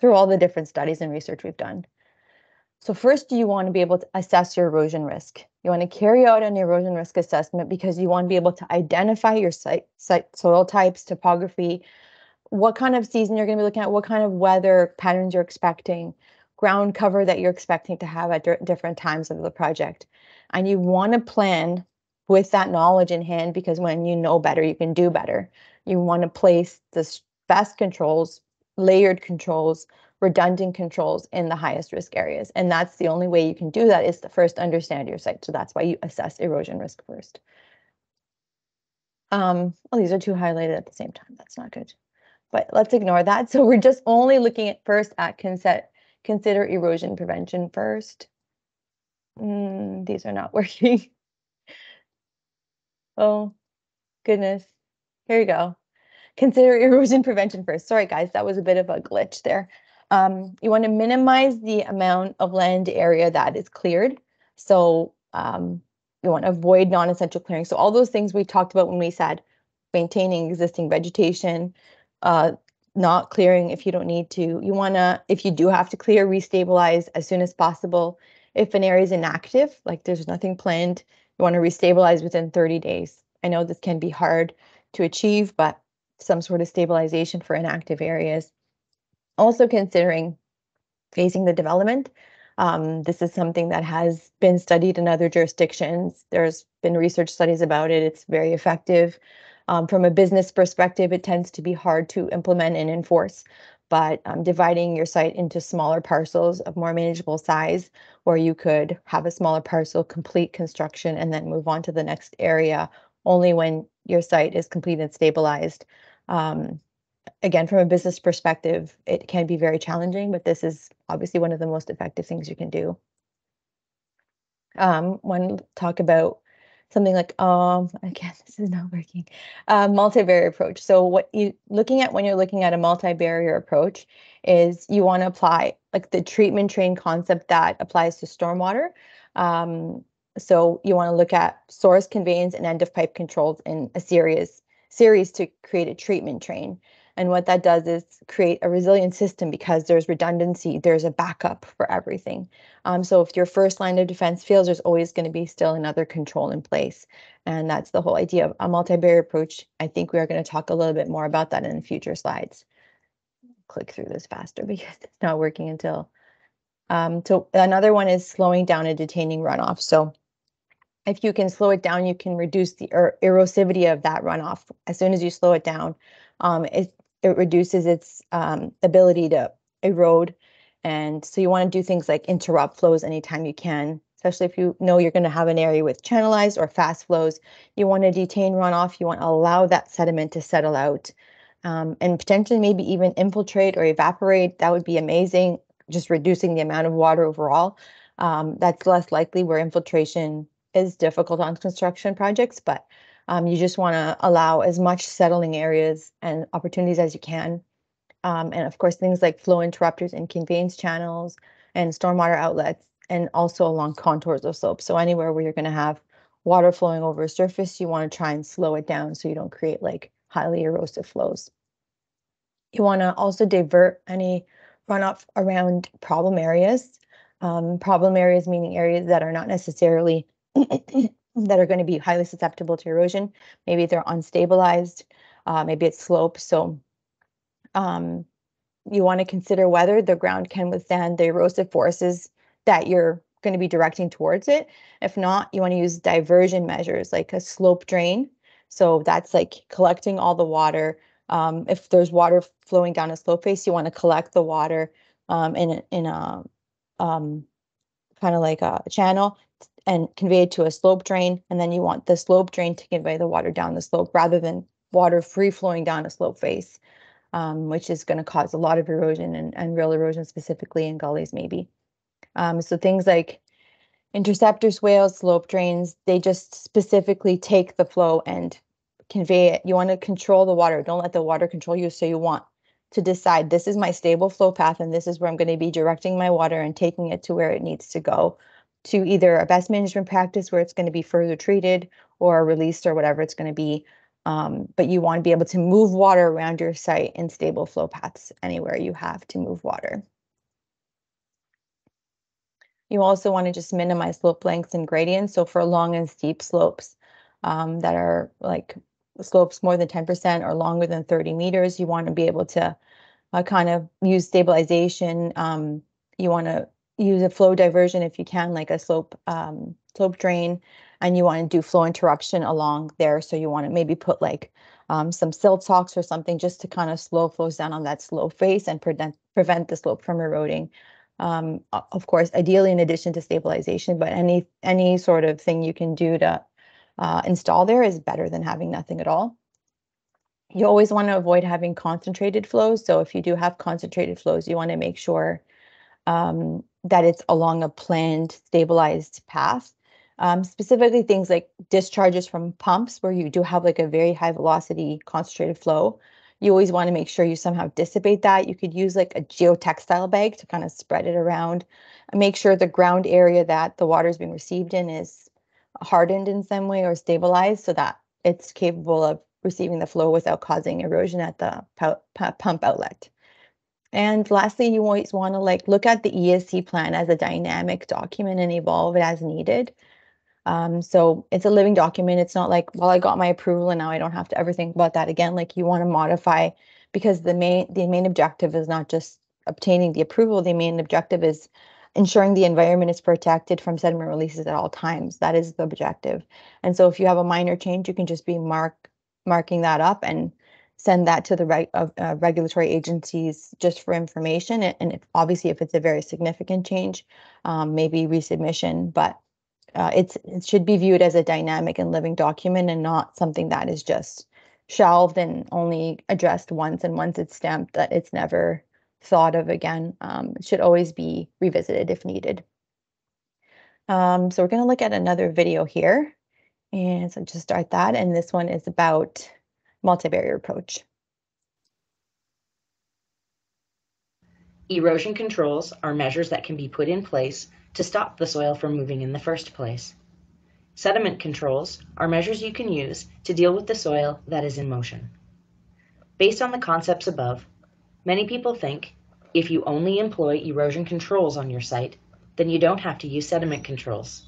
through all the different studies and research we've done. So first, you want to be able to assess your erosion risk. You want to carry out an erosion risk assessment because you want to be able to identify your site, site soil types, topography, what kind of season you're going to be looking at, what kind of weather patterns you're expecting, ground cover that you're expecting to have at different times of the project. And you want to plan with that knowledge in hand because when you know better, you can do better. You want to place the best controls, layered controls, redundant controls in the highest risk areas. And that's the only way you can do that is to first understand your site. So that's why you assess erosion risk first. Um, well, these are two highlighted at the same time. That's not good. But let's ignore that. So we're just only looking at first at consider, consider erosion prevention first. Mm, these are not working. Oh, goodness. Here you go. Consider erosion prevention first. Sorry, guys, that was a bit of a glitch there. Um, you want to minimize the amount of land area that is cleared. So um, you want to avoid non-essential clearing. So all those things we talked about when we said maintaining existing vegetation, uh, not clearing if you don't need to. You want to, if you do have to clear, restabilize as soon as possible. If an area is inactive, like there's nothing planned, you want to restabilize within 30 days. I know this can be hard to achieve, but some sort of stabilization for inactive areas also considering phasing the development. Um, this is something that has been studied in other jurisdictions. There's been research studies about it. It's very effective. Um, from a business perspective, it tends to be hard to implement and enforce, but um, dividing your site into smaller parcels of more manageable size, where you could have a smaller parcel, complete construction, and then move on to the next area only when your site is complete and stabilized. Um, again, from a business perspective, it can be very challenging, but this is obviously one of the most effective things you can do. Um, when talk about something like, um, again, this is not working, uh, multi-barrier approach. So what you looking at when you're looking at a multi-barrier approach is you want to apply like the treatment train concept that applies to stormwater. Um, so you want to look at source conveyance and end of pipe controls in a series series to create a treatment train. And what that does is create a resilient system because there's redundancy, there's a backup for everything. Um, so if your first line of defense fails, there's always going to be still another control in place. And that's the whole idea of a multi-barrier approach. I think we are going to talk a little bit more about that in future slides. Click through this faster because it's not working until. Um, so another one is slowing down and detaining runoff. So if you can slow it down, you can reduce the er erosivity of that runoff. As soon as you slow it down, um, it it reduces its um, ability to erode. And so you want to do things like interrupt flows anytime you can, especially if you know you're going to have an area with channelized or fast flows. You want to detain runoff. You want to allow that sediment to settle out um, and potentially maybe even infiltrate or evaporate. That would be amazing, just reducing the amount of water overall. Um, that's less likely where infiltration is difficult on construction projects, but um, you just want to allow as much settling areas and opportunities as you can. Um, and of course, things like flow interrupters and conveyance channels and stormwater outlets, and also along contours of slopes. So anywhere where you're going to have water flowing over a surface, you want to try and slow it down so you don't create like highly erosive flows. You want to also divert any runoff around problem areas. Um, problem areas meaning areas that are not necessarily that are going to be highly susceptible to erosion. Maybe they're unstabilized, uh, maybe it's slope. So um, you want to consider whether the ground can withstand the erosive forces that you're going to be directing towards it. If not, you want to use diversion measures like a slope drain. So that's like collecting all the water. Um, if there's water flowing down a slope face, you want to collect the water um, in in a um, kind of like a channel and convey it to a slope drain. And then you want the slope drain to convey the water down the slope rather than water free flowing down a slope face, um, which is going to cause a lot of erosion and, and rill erosion specifically in gullies maybe. Um, so things like interceptor swales, slope drains, they just specifically take the flow and convey it. You want to control the water. Don't let the water control you. So you want to decide this is my stable flow path and this is where I'm going to be directing my water and taking it to where it needs to go to either a best management practice where it's going to be further treated or released or whatever it's going to be. Um, but you want to be able to move water around your site in stable flow paths anywhere you have to move water. You also want to just minimize slope lengths and gradients. So for long and steep slopes um, that are like slopes more than 10% or longer than 30 meters, you want to be able to uh, kind of use stabilization. Um, you want to use a flow diversion if you can, like a slope um, slope drain, and you want to do flow interruption along there. So you want to maybe put like um, some silt socks or something just to kind of slow flows down on that slope face and prevent prevent the slope from eroding. Um, of course, ideally in addition to stabilization, but any any sort of thing you can do to uh, install there is better than having nothing at all. You always want to avoid having concentrated flows. So if you do have concentrated flows, you want to make sure um, that it's along a planned, stabilized path. Um, specifically, things like discharges from pumps, where you do have like a very high velocity concentrated flow. You always want to make sure you somehow dissipate that. You could use like a geotextile bag to kind of spread it around make sure the ground area that the water is being received in is hardened in some way or stabilized so that it's capable of receiving the flow without causing erosion at the pump outlet. And lastly, you always want to like look at the ESC plan as a dynamic document and evolve it as needed. Um, so it's a living document. It's not like, well, I got my approval and now I don't have to ever think about that again. Like you want to modify because the main the main objective is not just obtaining the approval. The main objective is ensuring the environment is protected from sediment releases at all times. That is the objective. And so if you have a minor change, you can just be mark marking that up and send that to the reg, uh, uh, regulatory agencies just for information. And, and if, obviously, if it's a very significant change, um, maybe resubmission. But uh, it's it should be viewed as a dynamic and living document and not something that is just shelved and only addressed once. And once it's stamped, that it's never thought of again. Um, it should always be revisited if needed. Um, so we're going to look at another video here. And so just start that. And this one is about multi-barrier approach. Erosion controls are measures that can be put in place to stop the soil from moving in the first place. Sediment controls are measures you can use to deal with the soil that is in motion. Based on the concepts above, Many people think if you only employ erosion controls on your site, then you don't have to use sediment controls.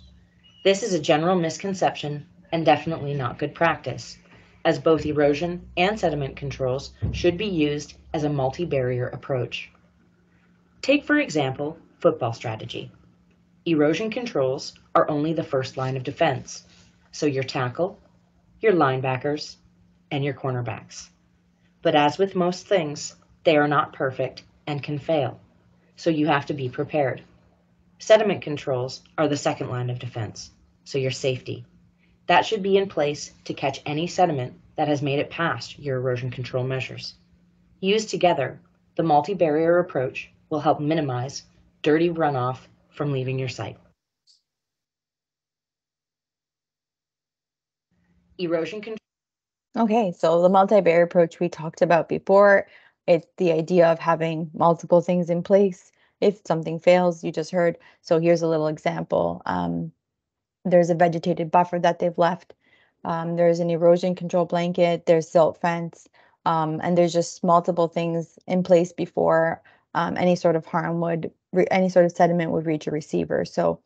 This is a general misconception and definitely not good practice, as both erosion and sediment controls should be used as a multi-barrier approach. Take, for example, football strategy. Erosion controls are only the first line of defense, so your tackle, your linebackers, and your cornerbacks. But as with most things, they are not perfect and can fail, so you have to be prepared. Sediment controls are the second line of defense, so your safety. That should be in place to catch any sediment that has made it past your erosion control measures. Used together, the multi-barrier approach will help minimize dirty runoff from leaving your site. Erosion control. Okay, so the multi-barrier approach we talked about before it's the idea of having multiple things in place. If something fails, you just heard. So here's a little example. Um, there's a vegetated buffer that they've left. Um, there's an erosion control blanket. There's silt fence. Um, and there's just multiple things in place before um, any sort of harm would, any sort of sediment would reach a receiver. So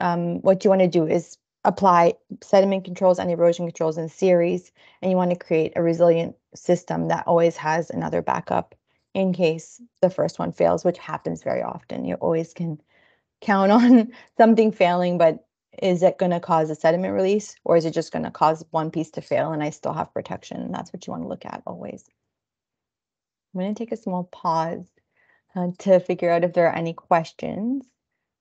um, what you want to do is apply sediment controls and erosion controls in series, and you want to create a resilient system that always has another backup in case the first one fails, which happens very often. You always can count on something failing, but is it going to cause a sediment release or is it just going to cause one piece to fail and I still have protection? And that's what you want to look at always. I'm going to take a small pause uh, to figure out if there are any questions.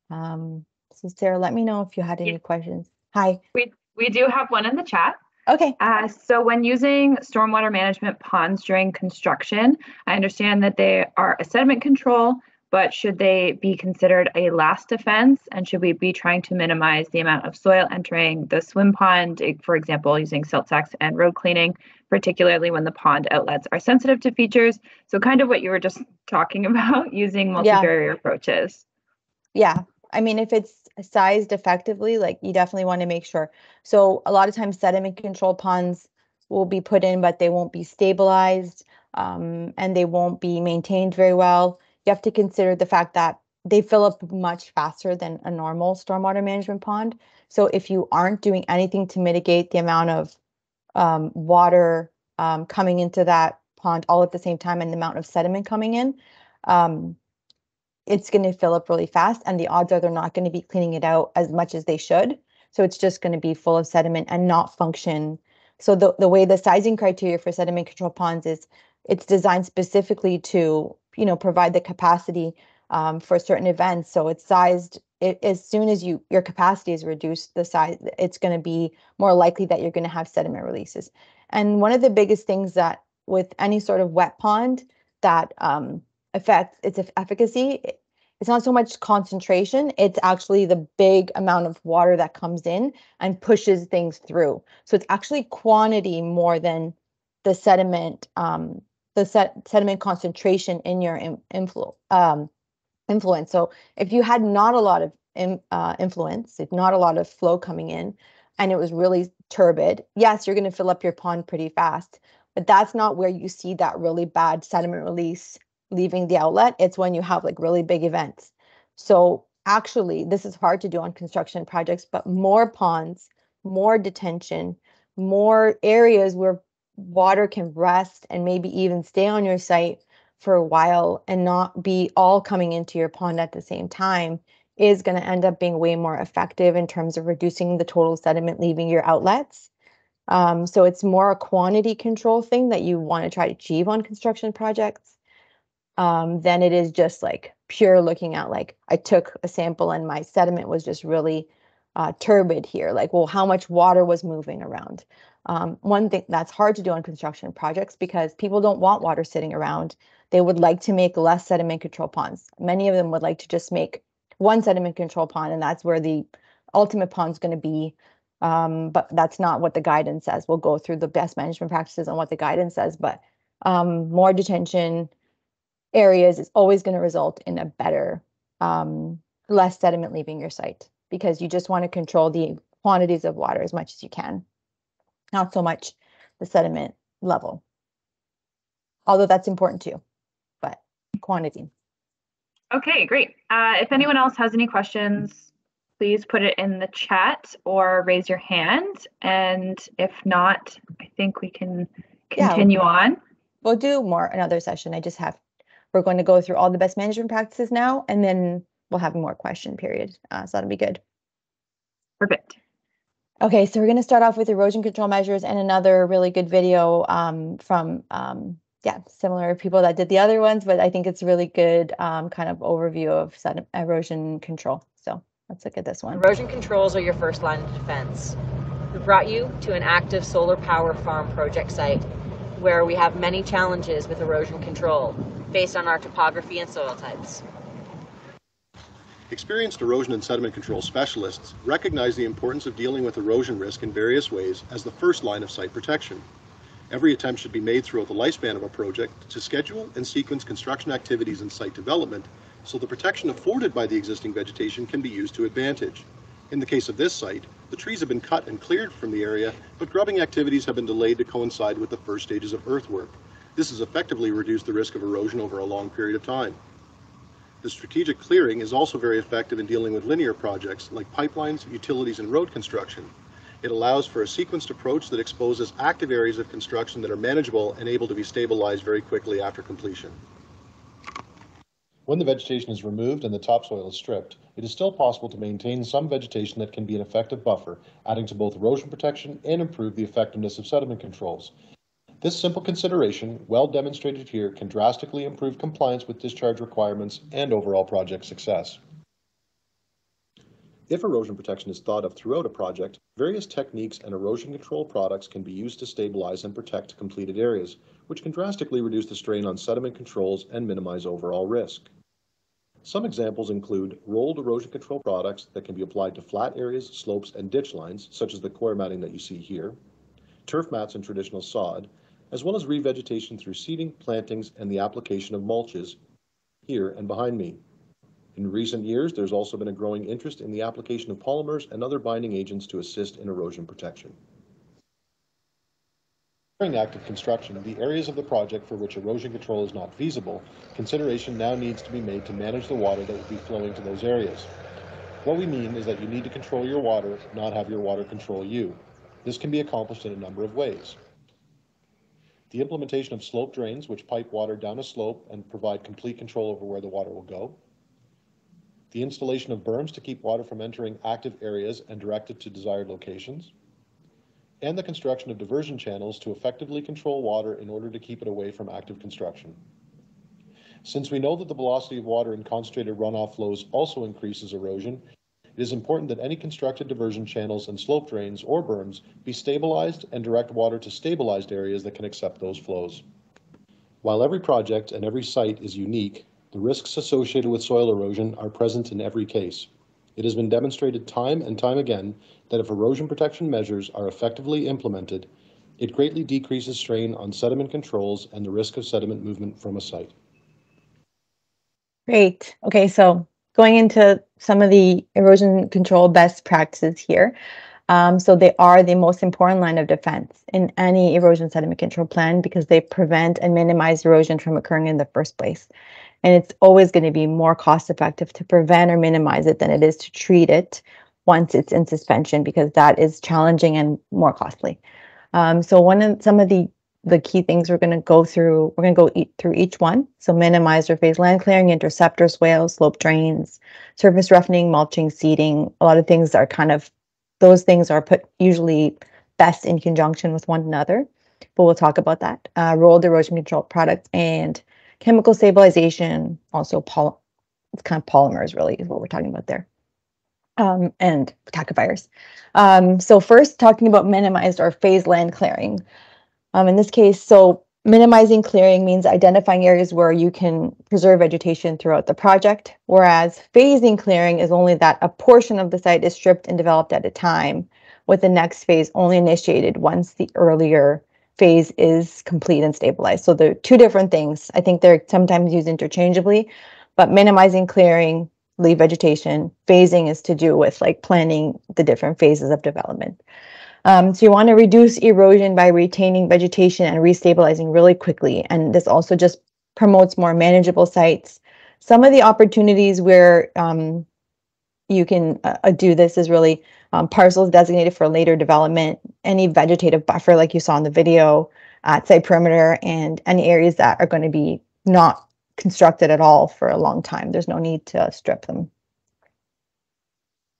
Um, so Sarah, let me know if you had any Yeah. questions. Hi. We we do have one in the chat. Okay. Uh, so when using stormwater management ponds during construction, I understand that they are a sediment control, but should they be considered a last defense? And should we be trying to minimize the amount of soil entering the SWM pond, eh, for example, using silt sacks and road cleaning, particularly when the pond outlets are sensitive to features? So kind of what you were just talking about, using Yeah. multi-barrier approaches. Yeah. I mean, if it's sized effectively, like you definitely want to make sure. So a lot of times sediment control ponds will be put in, but they won't be stabilized um, and they won't be maintained very well. You have to consider the fact that they fill up much faster than a normal stormwater management pond. So if you aren't doing anything to mitigate the amount of um, water um, coming into that pond all at the same time and the amount of sediment coming in, um, it's going to fill up really fast and the odds are they're not going to be cleaning it out as much as they should so it's just going to be full of sediment and not function so the, the way the sizing criteria for sediment control ponds is it's designed specifically to you know provide the capacity um, for certain events. So it's sized it, as soon as you your capacity is reduced the size it's going to be more likely that you're going to have sediment releases. And one of the biggest things that with any sort of wet pond that um, affects its efficacy it's not so much concentration it's actually the big amount of water that comes in and pushes things through. So it's actually quantity more than the sediment um, the set, sediment concentration in your in, influ, um, influence. So if you had not a lot of in, uh, influence if not a lot of flow coming in and it was really turbid yes you're going to fill up your pond pretty fast but that's not where you see that really bad sediment release leaving the outlet. It's when you have like really big events. So actually this is hard to do on construction projects but more ponds more detention more areas where water can rest and maybe even stay on your site for a while and not be all coming into your pond at the same time is going to end up being way more effective in terms of reducing the total sediment leaving your outlets um, so it's more a quantity control thing that you want to try to achieve on construction projects um, than it is just like pure looking at like I took a sample and my sediment was just really uh, turbid here. Like, well, how much water was moving around? Um, one thing that's hard to do on construction projects because people don't want water sitting around. They would like to make less sediment control ponds. Many of them would like to just make one sediment control pond, and that's where the ultimate pond's going to be. Um, but that's not what the guidance says. We'll go through the best management practices on what the guidance says, but um, more detention areas is always going to result in a better, um, less sediment leaving your site because you just want to control the quantities of water as much as you can, not so much the sediment level. Although that's important too, but quantity. Okay, great. Uh, if anyone else has any questions, please put it in the chat or raise your hand. And if not, I think we can Yeah. continue on. We'll do more another session. I just have, we're going to go through all the best management practices now, and then we'll have more question period. Uh, so that'll be good. Perfect. Okay, so we're going to start off with erosion control measures and another really good video um, from, um, yeah, similar people that did the other ones, but I think it's really good um, kind of overview of erosion control. So let's look at this one. Erosion controls are your first line of defense. We brought you to an active solar power farm project site where we have many challenges with erosion control based on our topography and soil types. Experienced erosion and sediment control specialists recognize the importance of dealing with erosion risk in various ways as the first line of site protection. Every attempt should be made throughout the lifespan of a project to schedule and sequence construction activities and site development so the protection afforded by the existing vegetation can be used to advantage. In the case of this site, the trees have been cut and cleared from the area, but grubbing activities have been delayed to coincide with the first stages of earthwork. This has effectively reduced the risk of erosion over a long period of time. The strategic clearing is also very effective in dealing with linear projects like pipelines, utilities, and road construction. It allows for a sequenced approach that exposes active areas of construction that are manageable and able to be stabilized very quickly after completion. When the vegetation is removed and the topsoil is stripped, it is still possible to maintain some vegetation that can be an effective buffer, adding to both erosion protection and improve the effectiveness of sediment controls. This simple consideration, well demonstrated here, can drastically improve compliance with discharge requirements and overall project success. If erosion protection is thought of throughout a project, various techniques and erosion control products can be used to stabilize and protect completed areas, which can drastically reduce the strain on sediment controls and minimize overall risk. Some examples include rolled erosion control products that can be applied to flat areas, slopes, and ditch lines, such as the coir matting that you see here, turf mats and traditional sod, as well as revegetation through seeding, plantings, and the application of mulches here and behind me. In recent years, there's also been a growing interest in the application of polymers and other binding agents to assist in erosion protection. During active construction, the areas of the project for which erosion control is not feasible, consideration now needs to be made to manage the water that will be flowing to those areas. What we mean is that you need to control your water, not have your water control you. This can be accomplished in a number of ways. The implementation of slope drains, which pipe water down a slope and provide complete control over where the water will go the installation of berms to keep water from entering active areas and direct it to desired locations, and the construction of diversion channels to effectively control water in order to keep it away from active construction. Since we know that the velocity of water in concentrated runoff flows also increases erosion, it is important that any constructed diversion channels and slope drains or berms be stabilized and direct water to stabilized areas that can accept those flows. While every project and every site is unique, the risks associated with soil erosion are present in every case. It has been demonstrated time and time again that if erosion protection measures are effectively implemented, it greatly decreases strain on sediment controls and the risk of sediment movement from a site. Great. Okay, so going into some of the erosion control best practices here. Um, so they are the most important line of defense in any erosion sediment control plan because they prevent and minimize erosion from occurring in the first place. And it's always going to be more cost effective to prevent or minimize it than it is to treat it once it's in suspension because that is challenging and more costly. Um, so one of some of the the key things we're going to go through, we're going to go eat through each one. So minimize or phase land clearing, interceptor swales, slope drains, surface roughening, mulching, seeding. A lot of things are kind of, those things are put usually best in conjunction with one another, but we'll talk about that. Uh, rolled erosion control products and chemical stabilization, also poly- it's kind of polymers really is what we're talking about there. Um, and tackifiers. Um, so first talking about minimized or phased land clearing. Um, in this case, so minimizing clearing means identifying areas where you can preserve vegetation throughout the project, whereas phasing clearing is only that a portion of the site is stripped and developed at a time, with the next phase only initiated once the earlier phase is complete and stabilized. So they're two different things. I think they're sometimes used interchangeably, but minimizing clearing, leave vegetation, phasing is to do with like planning the different phases of development. Um, so you want to reduce erosion by retaining vegetation and restabilizing really quickly. And this also just promotes more manageable sites. Some of the opportunities where um, you can uh, do this is really um, parcels designated for later development, any vegetative buffer like you saw in the video at site perimeter, and any areas that are going to be not constructed at all for a long time. There's no need to strip them.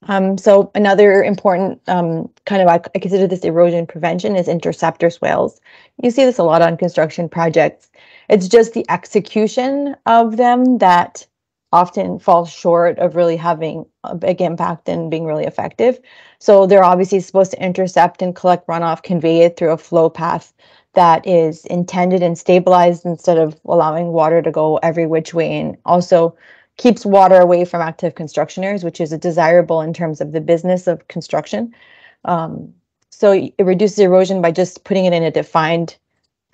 Um, so another important um, kind of, I, I consider this erosion prevention is interceptor swales. You see this a lot on construction projects. It's just the execution of them that often falls short of really having a big impact and being really effective. So they're obviously supposed to intercept and collect runoff, convey it through a flow path that is intended and stabilized instead of allowing water to go every which way and also keeps water away from active construction areas, which is desirable in terms of the business of construction. Um, so it reduces erosion by just putting it in a defined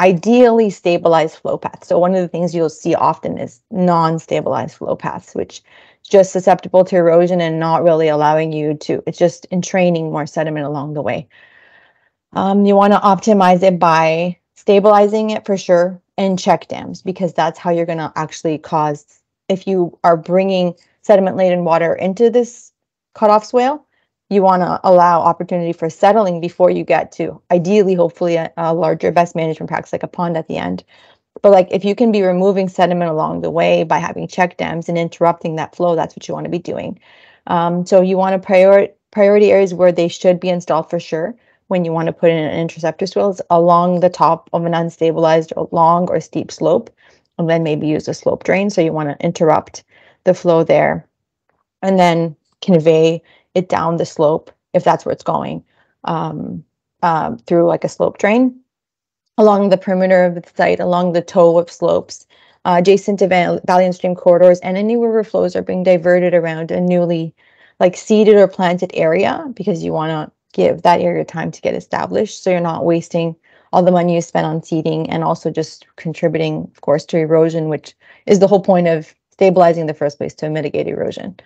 ideally stabilized flow path. So one of the things you'll see often is non-stabilized flow paths, which just susceptible to erosion and not really allowing you to, it's just entraining more sediment along the way. Um, you want to optimize it by stabilizing it for sure and check dams because that's how you're going to actually cause, if you are bringing sediment laden water into this cutoff swale, you want to allow opportunity for settling before you get to ideally, hopefully, a, a, larger best management practice like a pond at the end. But like if you can be removing sediment along the way by having check dams and interrupting that flow, that's what you want to be doing. Um, so you want to prior priority areas where they should be installed for sure when you want to put in an interceptor swales along the top of an unstabilized long or steep slope, and then maybe use a slope drain. So you want to interrupt the flow there and then convey it down the slope if that's where it's going um, um, through like a slope drain along the perimeter of the site, along the toe of slopes, uh, adjacent to valley and stream corridors, and any river flows are being diverted around a newly like seeded or planted area because you want to give that area time to get established so you're not wasting all the money you spent on seeding and also just contributing of course to erosion which is the whole point of stabilizing the first place to mitigate erosion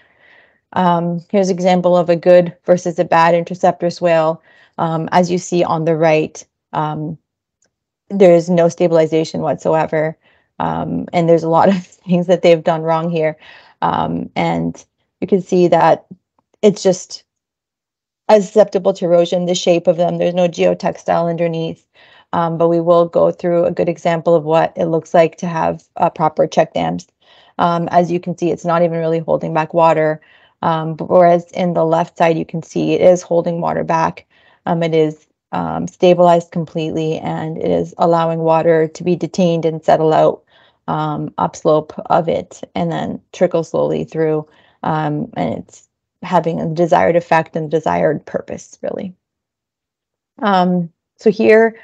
um, here's an example of a good versus a bad interceptor swale um, as you see on the right um, there's no stabilization whatsoever um, and there's a lot of things that they've done wrong here um, and you can see that it's just susceptible to erosion, the shape of them. There's no geotextile underneath. Um, but we will go through a good example of what it looks like to have uh, proper check dams. Um, as you can see, it's not even really holding back water. Um, whereas in the left side, you can see it is holding water back. Um, it is um, stabilized completely and it is allowing water to be detained and settle out um, upslope of it and then trickle slowly through. and it's having a desired effect and desired purpose, really. So here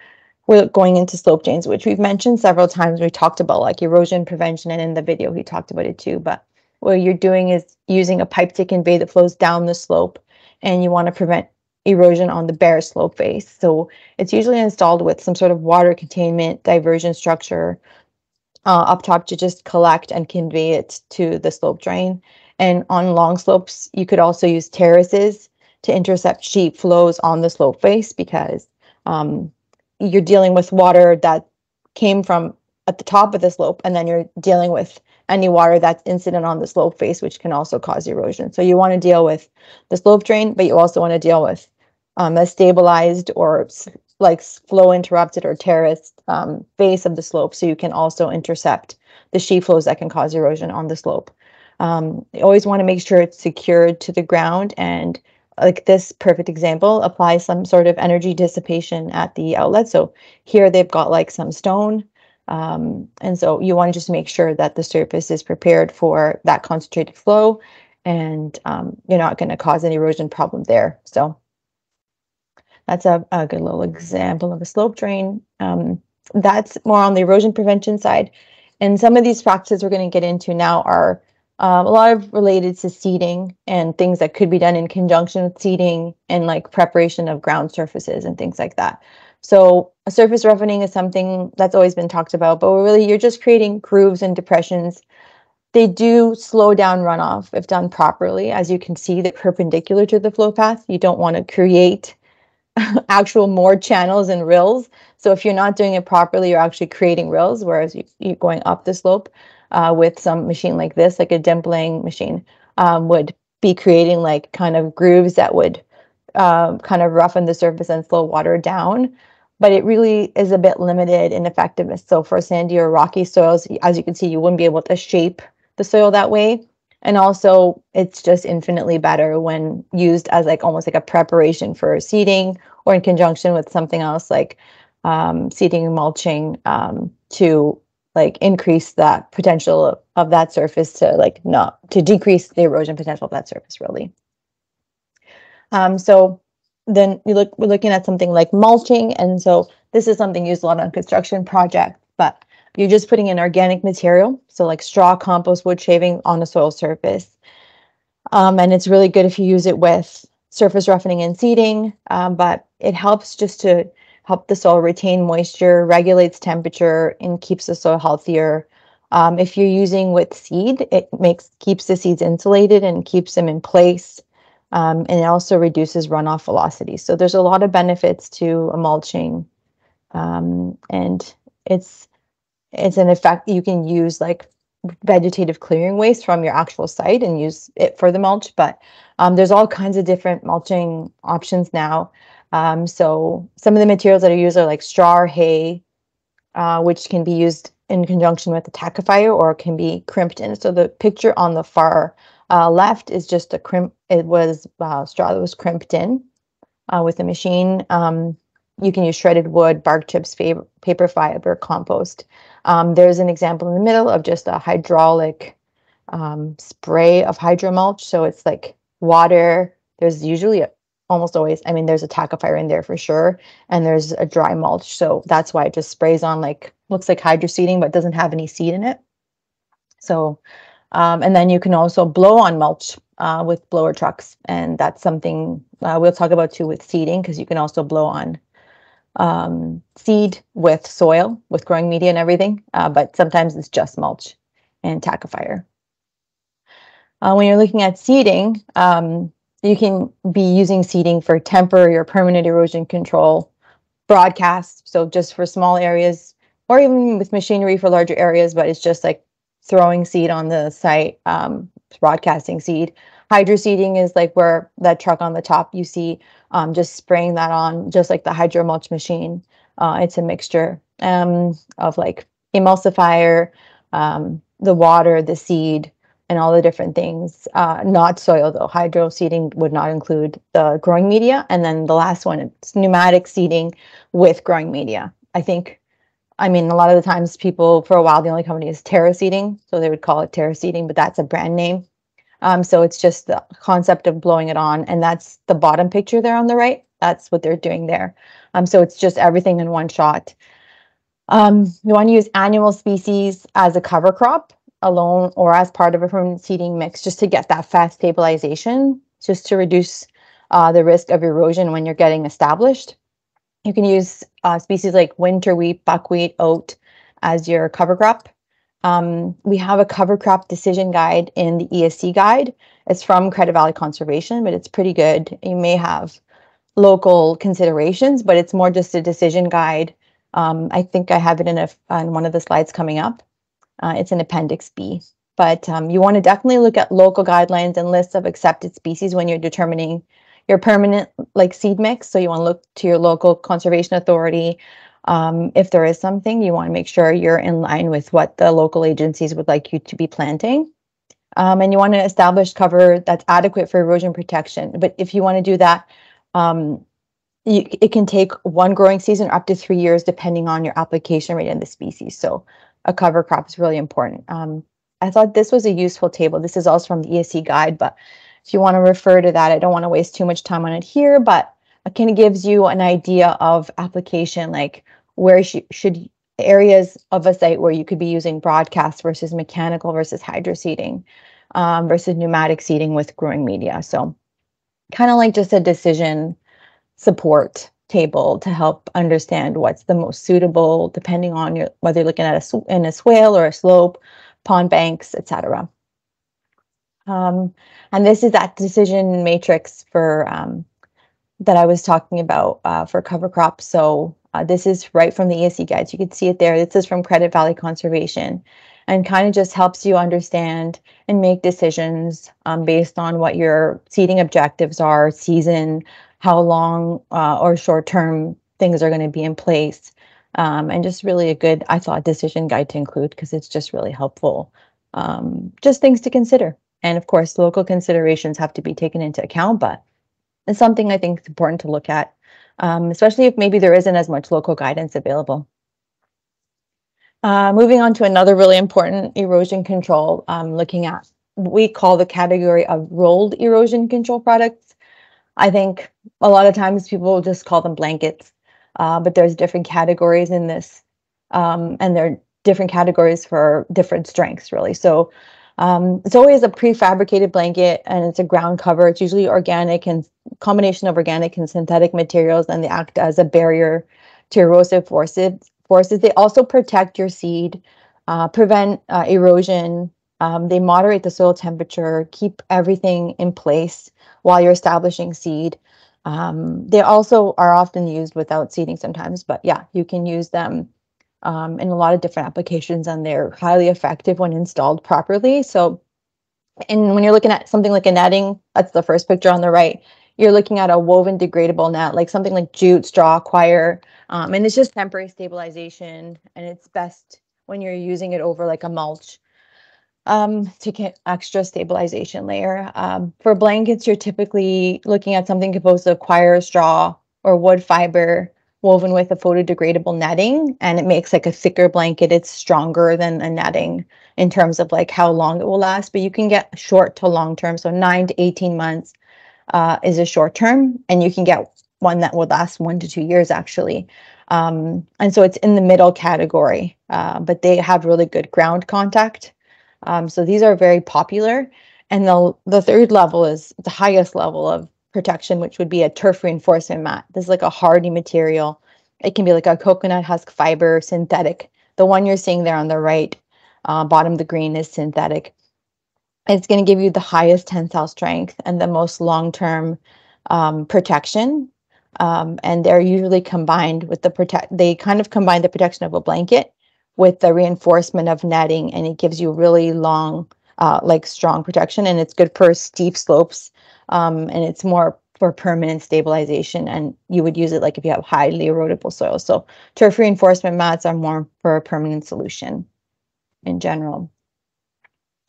we're going into slope drains, which we've mentioned several times. We talked about like erosion prevention, and in the video he talked about it too. But what you're doing is using a pipe to convey that flows down the slope, and you want to prevent erosion on the bare slope face. So it's usually installed with some sort of water containment diversion structure uh, up top to just collect and convey it to the slope drain. And on long slopes, you could also use terraces to intercept sheet flows on the slope face because um, you're dealing with water that came from at the top of the slope, and then you're dealing with any water that's incident on the slope face, which can also cause erosion. So you want to deal with the slope drain, but you also want to deal with um, a stabilized or like flow interrupted or terraced um, face of the slope, so you can also intercept the sheet flows that can cause erosion on the slope. Um, you always want to make sure it's secured to the ground and like this perfect example, apply some sort of energy dissipation at the outlet. So here they've got like some stone. Um, and so you want to just make sure that the surface is prepared for that concentrated flow and um, you're not going to cause an erosion problem there. So that's a, a good little example of a slope drain. Um, that's more on the erosion prevention side. And some of these practices we're going to get into now are um, a lot of related to seeding and things that could be done in conjunction with seeding and like preparation of ground surfaces and things like that. So surface roughening is something that's always been talked about, but really you're just creating grooves and depressions. They do slow down runoff if done properly. As you can see, they're perpendicular to the flow path. You don't want to create actual more channels and rills. So if you're not doing it properly, you're actually creating rills, whereas you, you're going up the slope uh, with some machine like this, like a dimpling machine, um, would be creating like kind of grooves that would uh, kind of roughen the surface and slow water down. But it really is a bit limited in effectiveness. So for sandy or rocky soils, as you can see, you wouldn't be able to shape the soil that way. And also, it's just infinitely better when used as like almost like a preparation for seeding or in conjunction with something else like um, seeding and mulching um, to like increase that potential of, of that surface to like not to decrease the erosion potential of that surface really. Um, so then we look we're looking at something like mulching, and so this is something used a lot on construction projects, but you're just putting in organic material, so like straw, compost, wood shaving on a soil surface. Um, and it's really good if you use it with surface roughening and seeding, um, but it helps just to help the soil retain moisture, regulates temperature, and keeps the soil healthier. Um, if you're using with seed, it makes keeps the seeds insulated and keeps them in place. Um, and it also reduces runoff velocity. So there's a lot of benefits to a mulching, um, and it's it's an effect you can use like vegetative clearing waste from your actual site and use it for the mulch. But um, there's all kinds of different mulching options now. Um, so some of the materials that are used are like straw or hay, uh, which can be used in conjunction with the tackifier or can be crimped in. So the picture on the far uh, left is just a crimp. It was uh, straw that was crimped in uh, with a machine. Um, you can use shredded wood, bark chips, paper, fiber, compost. Um, there's an example in the middle of just a hydraulic um, spray of hydro mulch. So it's like water. There's usually a, almost always, I mean, there's a tackifier in there for sure. And there's a dry mulch. So that's why it just sprays on like, looks like hydro seeding, but doesn't have any seed in it. So, um, and then you can also blow on mulch uh, with blower trucks. And that's something uh, we'll talk about too with seeding, because you can also blow on um, seed with soil, with growing media and everything. Uh, but sometimes it's just mulch and tackifier. Uh, when you're looking at seeding, um, you can be using seeding for temporary or permanent erosion control broadcast. So just for small areas or even with machinery for larger areas, but it's just like throwing seed on the site, um, broadcasting seed. Hydro seeding is like where that truck on the top you see um, just spraying that on, just like the hydro mulch machine. Uh, it's a mixture um, of like emulsifier, um, the water, the seed, and all the different things. Uh, not soil though. Hydro seeding would not include the growing media. And then the last one, it's pneumatic seeding with growing media. I think, I mean, a lot of the times people for a while the only company is Terra Seeding, so they would call it Terra Seeding, but that's a brand name. Um, so it's just the concept of blowing it on, and that's the bottom picture there on the right. That's what they're doing there. Um, so it's just everything in one shot. Um, you want to use annual species as a cover crop alone or as part of a permanent seeding mix just to get that fast stabilization, just to reduce uh, the risk of erosion when you're getting established. You can use uh, species like winter wheat, buckwheat, oat as your cover crop. Um, we have a cover crop decision guide in the ESC guide. It's from Credit Valley Conservation, but it's pretty good. You may have local considerations, but it's more just a decision guide. Um, I think I have it in, a, in one of the slides coming up. Uh, it's in Appendix B. But um, you want to definitely look at local guidelines and lists of accepted species when you're determining your permanent like seed mix. So you want to look to your local conservation authority. Um, if there is something, you want to make sure you're in line with what the local agencies would like you to be planting. Um, and you want to establish cover that's adequate for erosion protection. But if you want to do that, um, you, it can take one growing season up to three years, depending on your application rate and the species. So a cover crop is really important. Um, I thought this was a useful table. This is also from the ESC guide, but if you want to refer to that, I don't want to waste too much time on it here, but it kind of gives you an idea of application, like where sh should areas of a site where you could be using broadcast versus mechanical versus hydro seeding um, versus pneumatic seeding with growing media. So kind of like just a decision support table to help understand what's the most suitable depending on your whether you're looking at a in a swale or a slope, pond banks, etc. Um, and this is that decision matrix for um, that I was talking about uh, for cover crops. So uh, this is right from the ESC guides. You can see it there. This is from Credit Valley Conservation and kind of just helps you understand and make decisions um, based on what your seeding objectives are, season, how long uh, or short term things are going to be in place. Um, and just really a good, I thought, decision guide to include because it's just really helpful. Um, just things to consider. And of course, local considerations have to be taken into account, but it's something I think is important to look at, um, especially if maybe there isn't as much local guidance available. Uh, moving on to another really important erosion control, um, looking at we call the category of rolled erosion control products. I think a lot of times people just call them blankets, uh, but there's different categories in this, um, and there are different categories for different strengths, really. So um, it's always a prefabricated blanket, and it's a ground cover. It's usually organic and combination of organic and synthetic materials, and they act as a barrier to erosive forces. Forces. They also protect your seed, uh, prevent uh, erosion. Um, they moderate the soil temperature, keep everything in place while you're establishing seed. Um, they also are often used without seeding sometimes, but yeah, you can use them um, in a lot of different applications and they're highly effective when installed properly. So, and when you're looking at something like a netting, that's the first picture on the right, you're looking at a woven degradable net, like something like jute, straw, coir, um, and it's just temporary stabilization and it's best when you're using it over like a mulch um, to get extra stabilization layer. Um, for blankets, you're typically looking at something composed of coir straw or wood fiber woven with a photodegradable netting and it makes like a thicker blanket. It's stronger than a netting in terms of like how long it will last, but you can get short to long term. So nine to 18 months uh, is a short term and you can get one that would last one to two years actually. Um, and so it's in the middle category, uh, but they have really good ground contact. Um, so these are very popular. And the, the third level is the highest level of protection, which would be a turf reinforcement mat. This is like a hardy material. It can be like a coconut husk fiber, synthetic. The one you're seeing there on the right, uh, bottom of the green is synthetic. It's going to give you the highest tensile strength and the most long-term um, protection. Um, and they're usually combined with the protect. They kind of combine the protection of a blanket with the reinforcement of netting, and it gives you really long, uh, like strong protection. And it's good for steep slopes um, and it's more for permanent stabilization and you would use it like if you have highly erodible soil. So turf reinforcement mats are more for a permanent solution in general.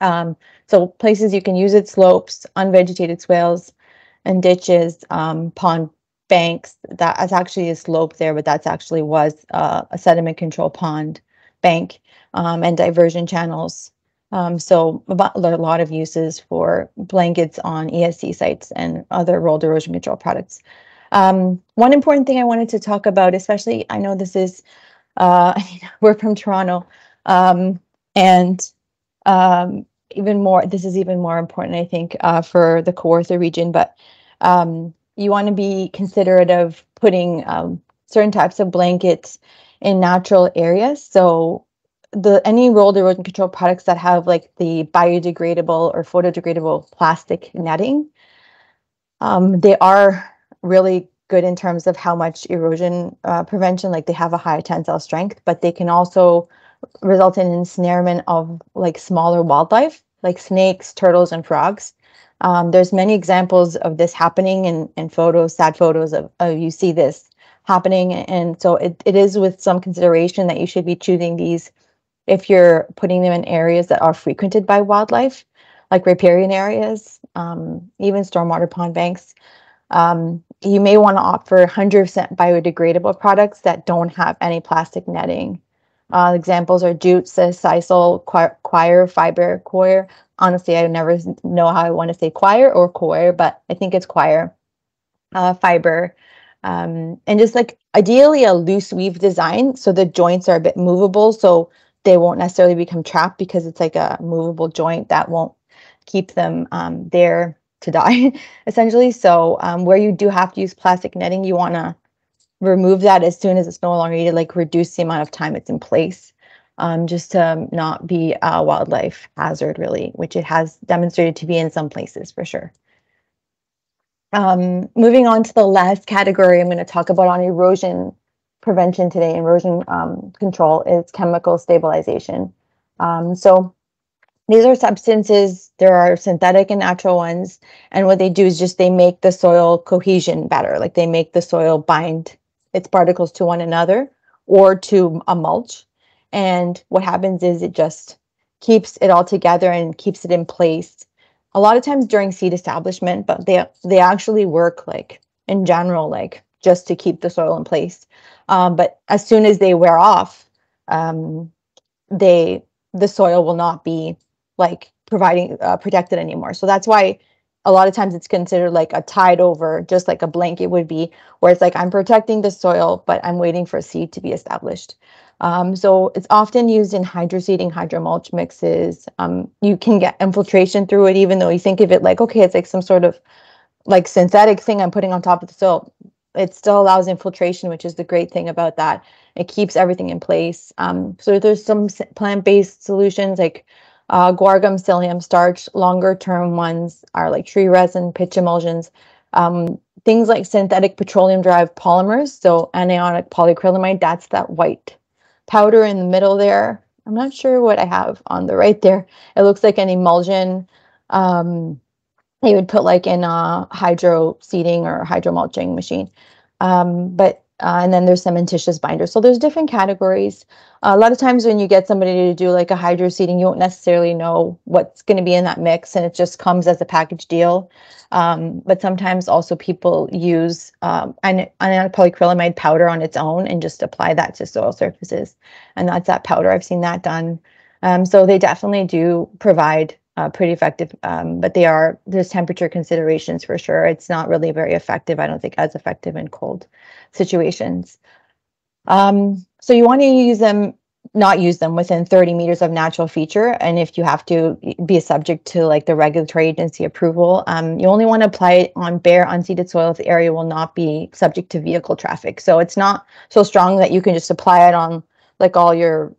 Um, so places you can use it, slopes, unvegetated swales and ditches, um, pond banks, that's actually a slope there, but that's actually was uh, a sediment control pond bank um, and diversion channels um, so a lot of uses for blankets on ESC sites and other rolled erosion control products. Um, one important thing I wanted to talk about, especially I know this is, uh, we're from Toronto, um, and um, even more, this is even more important, I think, uh, for the Kawartha region, but um, you want to be considerate of putting certain types of blankets in natural areas. So the any rolled erosion control products that have like the biodegradable or photodegradable plastic netting, um, they are really good in terms of how much erosion uh, prevention. Like they have a high tensile strength, but they can also result in ensnarement of like smaller wildlife, like snakes, turtles, and frogs. Um, there's many examples of this happening in, in photos, sad photos of, of you see this happening. And so it, it is with some consideration that you should be choosing these if you're putting them in areas that are frequented by wildlife, like riparian areas, um, even stormwater pond banks, um, you may want to opt for 100% biodegradable products that don't have any plastic netting. Uh, examples are jute, sisal, coir, fiber, coir. Honestly, I never know how I want to say coir or coir, but I think it's coir. Uh, fiber, um, and just like ideally a loose weave design, so the joints are a bit movable. So they won't necessarily become trapped because it's like a movable joint that won't keep them um, there to die essentially so um, where you do have to use plastic netting you want to remove that as soon as it's no longer needed like reduce the amount of time it's in place um, just to not be a wildlife hazard really which it has demonstrated to be in some places for sure um, moving on to the last category i'm going to talk about on erosion prevention today, erosion um, control, is chemical stabilization. Um, so these are substances, there are synthetic and natural ones. And what they do is just they make the soil cohesion better. Like they make the soil bind its particles to one another or to a mulch. And what happens is it just keeps it all together and keeps it in place. A lot of times during seed establishment, but they they actually work like in general, like just to keep the soil in place. Um, but as soon as they wear off, um, they the soil will not be like providing uh, protected anymore. So that's why a lot of times it's considered like a tide over, just like a blanket would be, where it's like I'm protecting the soil, but I'm waiting for a seed to be established. Um, so it's often used in hydroseeding, hydromulch mixes. Um, you can get infiltration through it, even though you think of it like, okay, it's like some sort of like synthetic thing I'm putting on top of the soil it still allows infiltration, which is the great thing about that. It keeps everything in place. Um, so there's some plant-based solutions like uh, guar gum, psyllium starch. Longer term ones are like tree resin, pitch emulsions. Um, things like synthetic petroleum-derived polymers. So anionic polyacrylamide, that's that white powder in the middle there. I'm not sure what I have on the right there. It looks like an emulsion. Um, you would put like in a hydro seeding or hydro mulching machine. Um, but uh, and then there's cementitious binders. So there's different categories. Uh, a lot of times when you get somebody to do like a hydro seeding, you won't necessarily know what's going to be in that mix, and it just comes as a package deal. Um, but sometimes also people use um, an, an polyacrylamide powder on its own and just apply that to soil surfaces, and that's that powder. I've seen that done. Um, so they definitely do provide uh, pretty effective, um, but they are there's temperature considerations for sure. It's not really very effective. I don't think as effective in cold situations. Um, so you want to use them, not use them within 30 meters of natural feature. And if you have to be subject to like the regulatory agency approval, um, you only want to apply it on bare unseeded soil if the area will not be subject to vehicle traffic. So it's not so strong that you can just apply it on like all your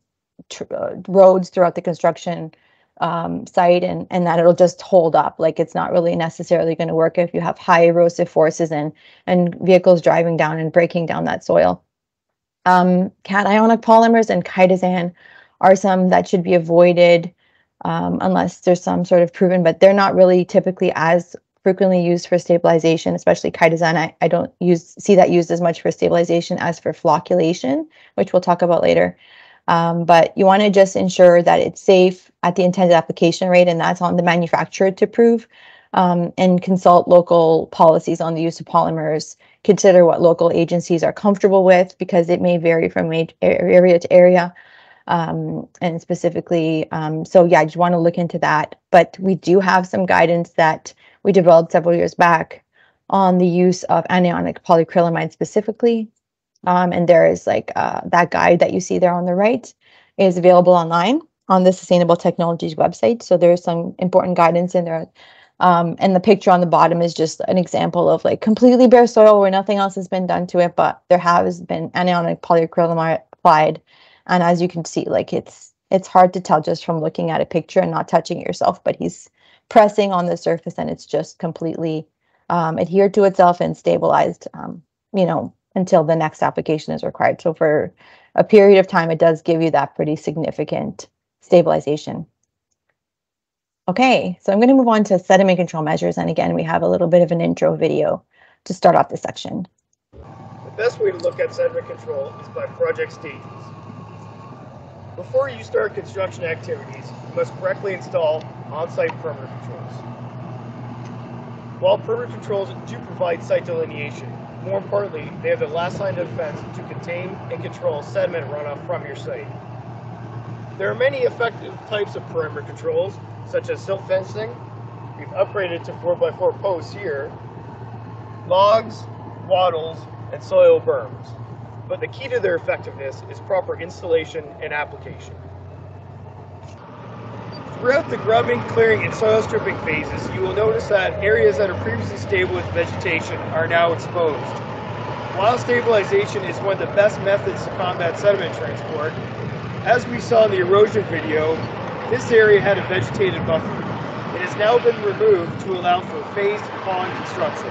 uh, roads throughout the construction um, site and, and that it'll just hold up. Like it's not really necessarily going to work if you have high erosive forces and, and vehicles driving down and breaking down that soil. Um, cationic polymers and chitosan are some that should be avoided um, unless there's some sort of proven, but they're not really typically as frequently used for stabilization, especially chitosan. I, I don't use see that used as much for stabilization as for flocculation, which we'll talk about later. Um, but you want to just ensure that it's safe at the intended application rate, and that's on the manufacturer to prove. Um, and consult local policies on the use of polymers. Consider what local agencies are comfortable with because it may vary from area to area. Um, and specifically, um, so yeah, I just want to look into that. But we do have some guidance that we developed several years back on the use of anionic polyacrylamide specifically um, and there is like uh, that guide that you see there on the right is available online on the Sustainable Technologies website. So there's some important guidance in there. Um, and the picture on the bottom is just an example of like completely bare soil where nothing else has been done to it, but there has been anionic polyacrylamide applied. And as you can see, like it's it's hard to tell just from looking at a picture and not touching it yourself, but he's pressing on the surface and it's just completely um, adhered to itself and stabilized, um, you know, until the next application is required. So for a period of time, it does give you that pretty significant stabilization. Okay, so I'm going to move on to sediment control measures. And again, we have a little bit of an intro video to start off this section. The best way to look at sediment control is by project stages. Before you start construction activities, you must correctly install on-site perimeter controls. While perimeter controls do provide site delineation, more importantly, they have the last line of defense to contain and control sediment runoff from your site. There are many effective types of perimeter controls, such as silt fencing. We've upgraded to 4x4 posts here, logs, wattles, and soil berms. But the key to their effectiveness is proper installation and application. Throughout the grubbing, clearing, and soil stripping phases, you will notice that areas that are previously stable with vegetation are now exposed. While stabilization is one of the best methods to combat sediment transport, as we saw in the erosion video, this area had a vegetated buffer. It has now been removed to allow for phased pond construction.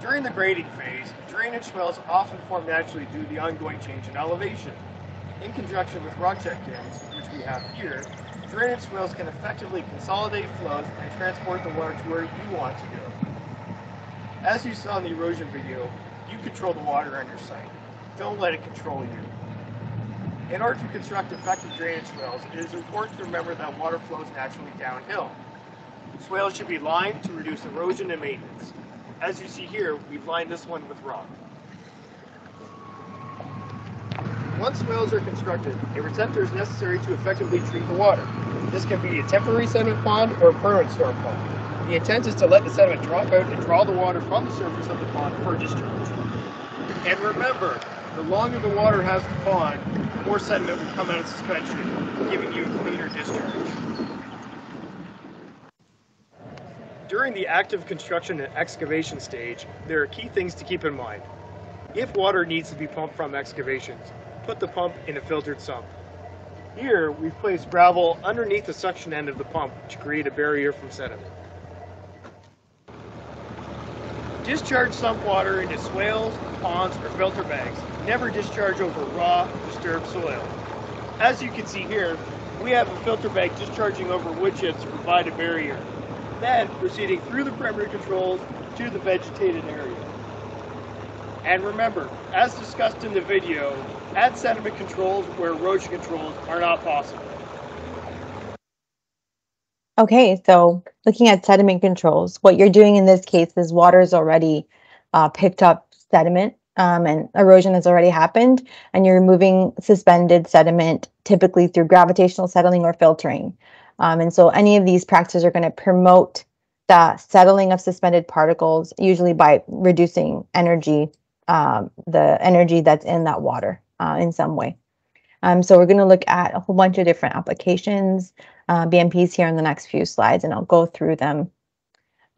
During the grading phase, drainage swales often form naturally due to the ongoing change in elevation. In conjunction with rock check dams, which we have here, drainage swales can effectively consolidate flows and transport the water to where you want to go. As you saw in the erosion video, you control the water on your site. Don't let it control you. In order to construct effective drainage swales, it is important to remember that water flows naturally downhill. Swales should be lined to reduce erosion and maintenance. As you see here, we've lined this one with rock. Once swales are constructed, a receptor is necessary to effectively treat the water. This can be a temporary sediment pond or a permanent storm pond. The intent is to let the sediment drop out and draw the water from the surface of the pond for discharge. And remember, the longer the water has the pond, the more sediment will come out of suspension, giving you a cleaner discharge. During the active construction and excavation stage, there are key things to keep in mind. If water needs to be pumped from excavations, put the pump in a filtered sump. Here, we've placed gravel underneath the suction end of the pump to create a barrier from sediment. Discharge sump water into swales, ponds, or filter bags. Never discharge over raw, disturbed soil. As you can see here, we have a filter bag discharging over wood chips to provide a barrier, then proceeding through the perimeter controls to the vegetated area. And remember, as discussed in the video, add sediment controls where erosion controls are not possible. Okay, so looking at sediment controls, what you're doing in this case is water is already uh, picked up sediment um, and erosion has already happened, and you're removing suspended sediment typically through gravitational settling or filtering. Um, and so any of these practices are going to promote the settling of suspended particles, usually by reducing energy, um, the energy that's in that water uh, in some way. Um, so we're going to look at a whole bunch of different applications, uh, BMPs here in the next few slides, and I'll go through them.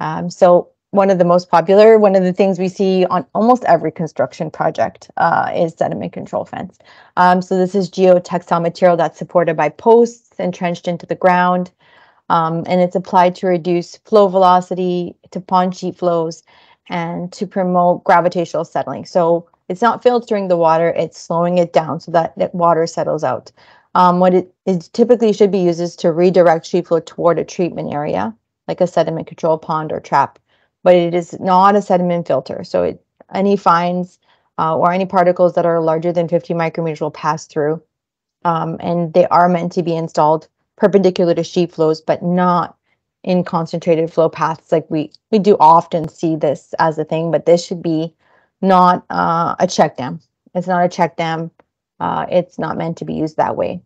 Um, so one of the most popular, one of the things we see on almost every construction project uh, is sediment control fence. Um, so this is geotextile material that's supported by posts entrenched into the ground. Um, and it's applied to reduce flow velocity, to pond sheet flows, and to promote gravitational settling. So it's not filtering the water, it's slowing it down so that, that water settles out. Um, what it, it typically should be used is to redirect sheet flow toward a treatment area, like a sediment control pond or trap but it is not a sediment filter. So it, any fines uh, or any particles that are larger than 50 micrometers will pass through. Um, and they are meant to be installed perpendicular to sheet flows, but not in concentrated flow paths. Like we, we do often see this as a thing, but this should be not uh, a check dam. It's not a check dam. Uh, it's not meant to be used that way.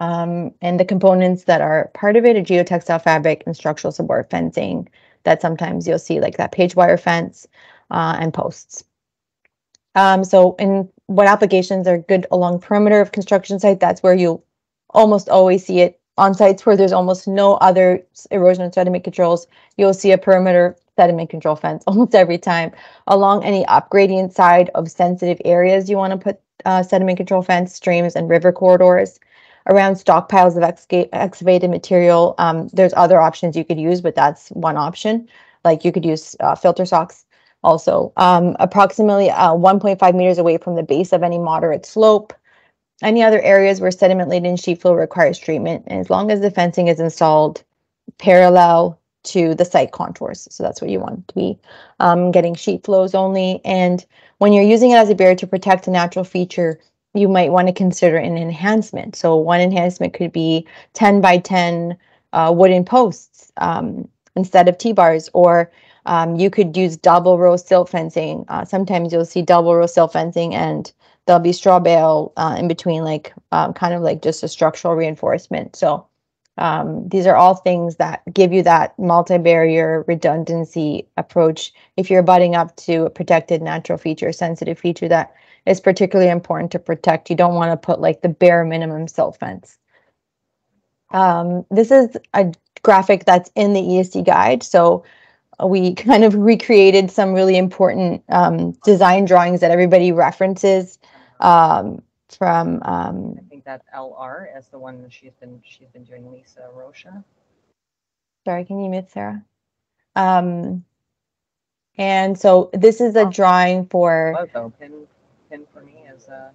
Um, and the components that are part of it are geotextile fabric and structural support fencing, that sometimes you'll see like that page wire fence uh, and posts. Um, so in what applications are good along perimeter of construction site, that's where you almost always see it on sites where there's almost no other erosion and sediment controls, you'll see a perimeter sediment control fence almost every time. Along any upgradient side of sensitive areas, you want to put uh, sediment control fence, streams, and river corridors around stockpiles of excavated material. Um, there's other options you could use, but that's one option. Like you could use uh, filter socks also. Um, approximately uh, 1.5 meters away from the base of any moderate slope. Any other areas where sediment laden sheet flow requires treatment, and as long as the fencing is installed parallel to the site contours. So that's what you want to be um, getting sheet flows only. And when you're using it as a barrier to protect a natural feature, you might want to consider an enhancement. So one enhancement could be 10 by 10 uh, wooden posts um, instead of T-bars, or um, you could use double row silt fencing. Uh, sometimes you'll see double row silt fencing and there'll be straw bale uh, in between, like um, kind of like just a structural reinforcement. So um, these are all things that give you that multi-barrier redundancy approach if you're butting up to a protected natural feature, sensitive feature that is particularly important to protect. You don't want to put like the bare minimum silt fence. Um, this is a graphic that's in the ESC guide. So we kind of recreated some really important um, design drawings that everybody references um, from. Um, I think that LR is the one that she's been she's been doing. Lisa Rocha. Sorry, can you mute Sarah? Um, and so this is a oh. drawing for. Oh, pin pin for me as a.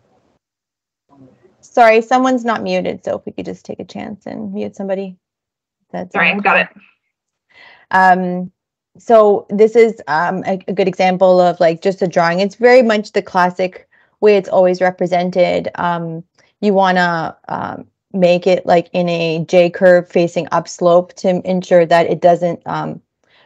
Sorry, someone's not muted, so if we could just take a chance and mute somebody. That's Sorry, okay. got it. Um, so this is um, a, a, good example of like just a drawing. It's very much the classic way it's always represented. Um, you want to um, make it like in a J curve facing upslope to ensure that it doesn't um,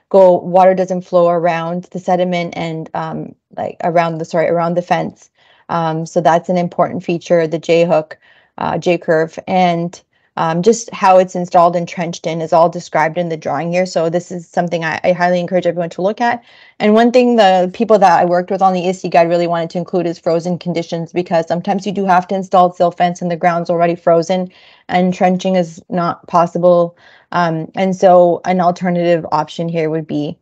go, water doesn't flow around the sediment and um, like around the, sorry, around the fence. Um, so that's an important feature, the J hook, uh, J curve, and um, just how it's installed and trenched in is all described in the drawing here. So this is something I, I, highly encourage everyone to look at. And one thing the people that I worked with on the ESC guide really wanted to include is frozen conditions because sometimes you do have to install silt fence and the ground's already frozen and trenching is not possible. Um, and so an alternative option here would be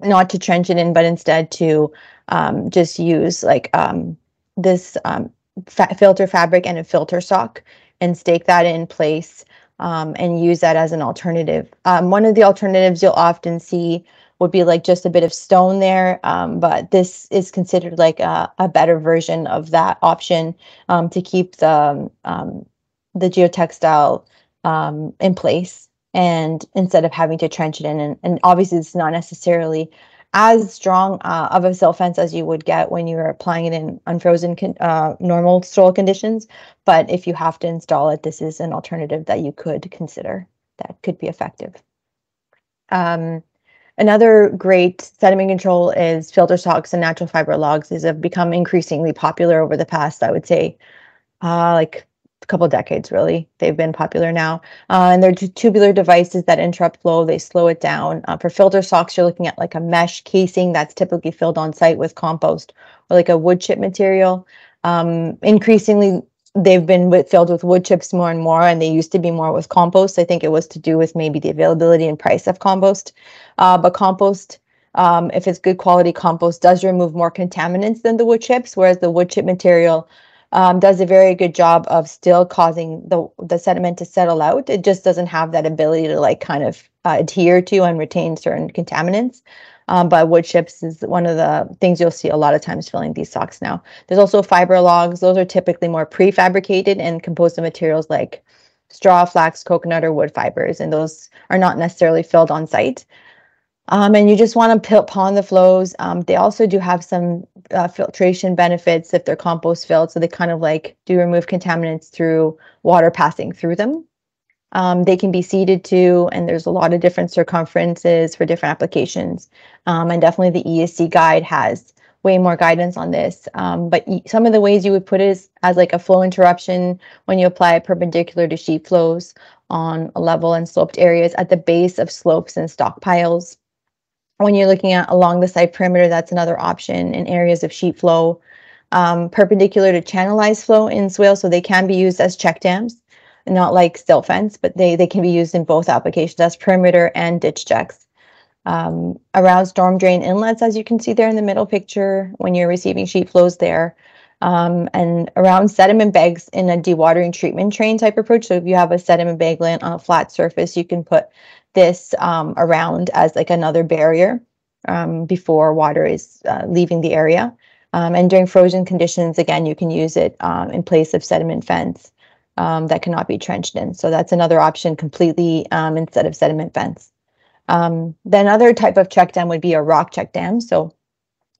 not to trench it in, but instead to um, just use like um, this um, fa filter fabric and a filter sock and stake that in place um, and use that as an alternative. Um, one of the alternatives you'll often see would be like just a bit of stone there, um, but this is considered like a, a better version of that option um, to keep the um, the geotextile um, in place and instead of having to trench it in and, and obviously it's not necessarily as strong uh, of a silt fence as you would get when you're applying it in unfrozen con- uh, normal soil conditions. But if you have to install it, this is an alternative that you could consider that could be effective. Um, another great sediment control is filter socks and natural fiber logs. These have become increasingly popular over the past, I would say, uh, like a couple decades really. They've been popular now. Uh, and they're tubular devices that interrupt flow. They slow it down. Uh, for filter socks you're looking at like a mesh casing that's typically filled on site with compost or like a wood chip material. Um, increasingly they've been with, filled with wood chips more and more and they used to be more with compost i think it was to do with maybe the availability and price of compost uh, but compost um, if it's good quality compost does remove more contaminants than the wood chips whereas the wood chip material um, does a very good job of still causing the the sediment to settle out. It just doesn't have that ability to like kind of uh, adhere to and retain certain contaminants. Um, but wood chips is one of the things you'll see a lot of times filling these socks now. There's also fiber logs. Those are typically more prefabricated and composed of materials like straw, flax, coconut, or wood fibers, and those are not necessarily filled on site. Um, and you just want to pond the flows. Um, they also do have some uh, filtration benefits if they're compost filled. So they kind of like do remove contaminants through water passing through them. Um, they can be seeded to, and there's a lot of different circumferences for different applications. Um, and definitely the ESC guide has way more guidance on this. Um, but some of the ways you would put it is as like a flow interruption when you apply perpendicular to sheet flows on a level and sloped areas at the base of slopes and stockpiles when you're looking at along the site perimeter, that's another option in areas of sheet flow, um, perpendicular to channelized flow in swale. So they can be used as check dams, not like silt fence, but they, they can be used in both applications as perimeter and ditch checks. Um, around storm drain inlets, as you can see there in the middle picture, when you're receiving sheet flows there, um, and around sediment bags in a dewatering treatment train type approach. So if you have a sediment bag land on a flat surface, you can put this um, around as like another barrier um, before water is uh, leaving the area. Um, and during frozen conditions, again, you can use it um, in place of sediment fence um, that cannot be trenched in. So that's another option completely um, instead of sediment fence. then other type of check dam would be a rock check dam. So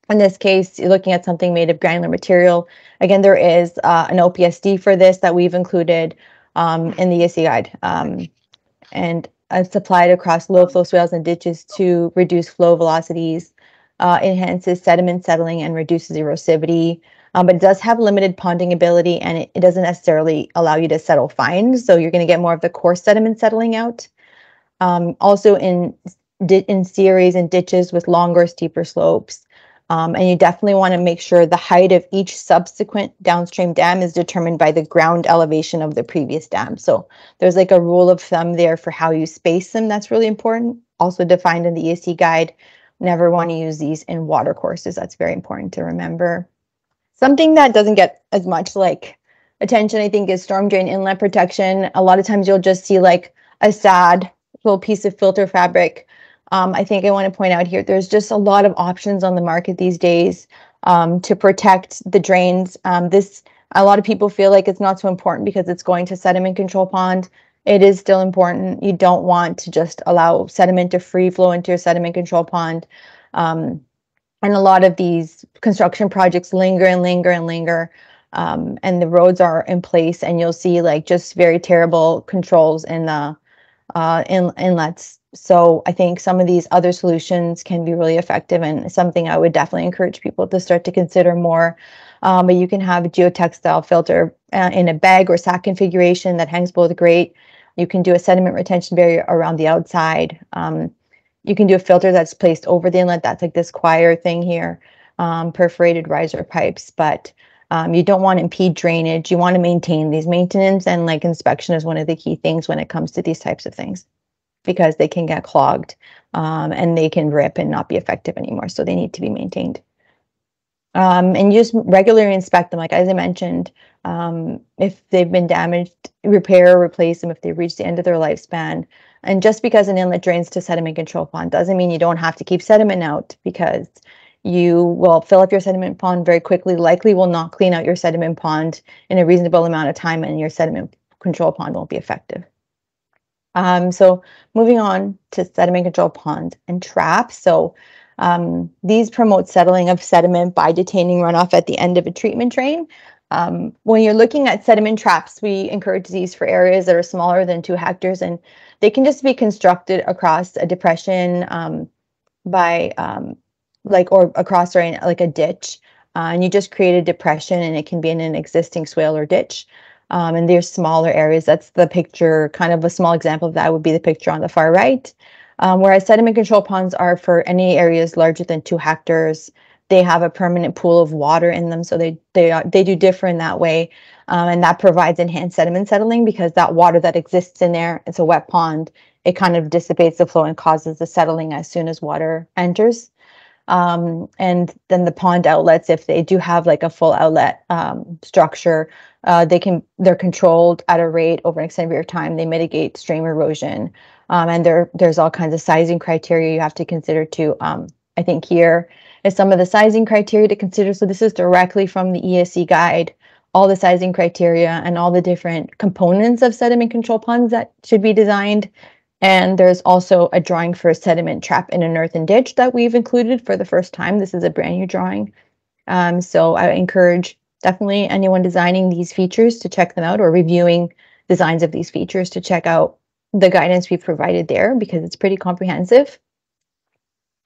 in this case, you're looking at something made of granular material. Again, there is uh, an OPSD for this that we've included um, in the ESC guide. Um, and it's applied across low flow swales and ditches to reduce flow velocities, uh, enhances sediment settling, and reduces erosivity. Um, but it does have limited ponding ability and it, it doesn't necessarily allow you to settle fine. So you're going to get more of the coarse sediment settling out. Um, also in in series and ditches with longer, steeper slopes, um, and you definitely want to make sure the height of each subsequent downstream dam is determined by the ground elevation of the previous dam. So there's like a rule of thumb there for how you space them. That's really important. Also defined in the ESC guide. Never want to use these in water courses. That's very important to remember. Something that doesn't get as much like attention, I think, is storm drain inlet protection. A lot of times you'll just see like a sad little piece of filter fabric um, I think I want to point out here there's just a lot of options on the market these days um, to protect the drains. Um, this a lot of people feel like it's not so important because it's going to sediment control pond. It is still important. You don't want to just allow sediment to free flow into your sediment control pond. Um, and a lot of these construction projects linger and linger and linger. Um, and the roads are in place, and you'll see like just very terrible controls in the uh, in, inlets so I think some of these other solutions can be really effective and something I would definitely encourage people to start to consider more. Um, but you can have a geotextile filter uh, in a bag or sack configuration that hangs below the grate. You can do a sediment retention barrier around the outside. Um, you can do a filter that's placed over the inlet. That's like this coir thing here, um, perforated riser pipes. But um, you don't want to impede drainage. You want to maintain these maintenance and like inspection is one of the key things when it comes to these types of things because they can get clogged um, and they can rip and not be effective anymore. So they need to be maintained. Um, and just regularly inspect them. Like as I mentioned, um, if they've been damaged, repair or replace them if they reach the end of their lifespan. And just because an inlet drains to sediment control pond doesn't mean you don't have to keep sediment out because you will fill up your sediment pond very quickly, likely will not clean out your sediment pond in a reasonable amount of time, and your sediment control pond won't be effective. Um, so moving on to sediment control ponds and traps. So Um, these promote settling of sediment by detaining runoff at the end of a treatment train. Um, when you're looking at sediment traps, we encourage these for areas that are smaller than two hectares, and they can just be constructed across a depression um, by um, like or across or like a ditch, uh, and you just create a depression, and it can be in an existing swale or ditch. Um, and there's smaller areas. That's the picture, kind of a small example of that would be the picture on the far right. Um, whereas sediment control ponds are for any areas larger than two hectares. They have a permanent pool of water in them, so they they are, they do differ in that way, um, and that provides enhanced sediment settling because that water that exists in there, it's a wet pond. It kind of dissipates the flow and causes the settling as soon as water enters. Um, and then the pond outlets, if they do have like a full outlet um, structure, uh, they can they're controlled at a rate over an extended period of time. They mitigate stream erosion, um, and there there's all kinds of sizing criteria you have to consider too. Um, I think here is some of the sizing criteria to consider. So this is directly from the ESC guide, all the sizing criteria and all the different components of sediment control ponds that should be designed. And there's also a drawing for a sediment trap in an earthen ditch that we've included for the first time. This is a brand new drawing. Um, so I encourage definitely anyone designing these features to check them out or reviewing designs of these features to check out the guidance we've provided there because it's pretty comprehensive.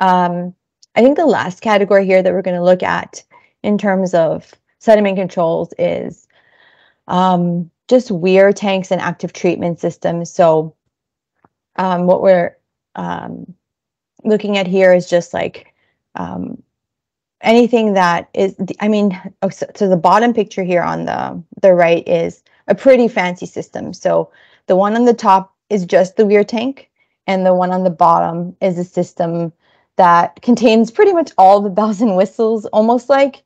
Um, I think the last category here that we're going to look at in terms of sediment controls is um, just weir tanks and active treatment systems. So um, what we're um, looking at here is just like um, anything that is, I mean, oh, so, so, the bottom picture here on the, the right is a pretty fancy system. So the one on the top is just the weir tank, and the one on the bottom is a system that contains pretty much all the bells and whistles, almost like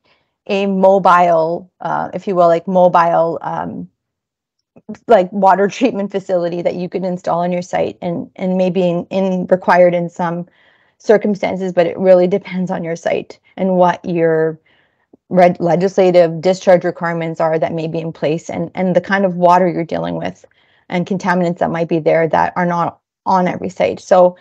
a mobile, uh, if you will, like mobile, um, like water treatment facility that you could install on your site, and and maybe in, in required in some circumstances, but it really depends on your site and what your red legislative discharge requirements are that may be in place and and the kind of water you're dealing with and contaminants that might be there that are not on every site. So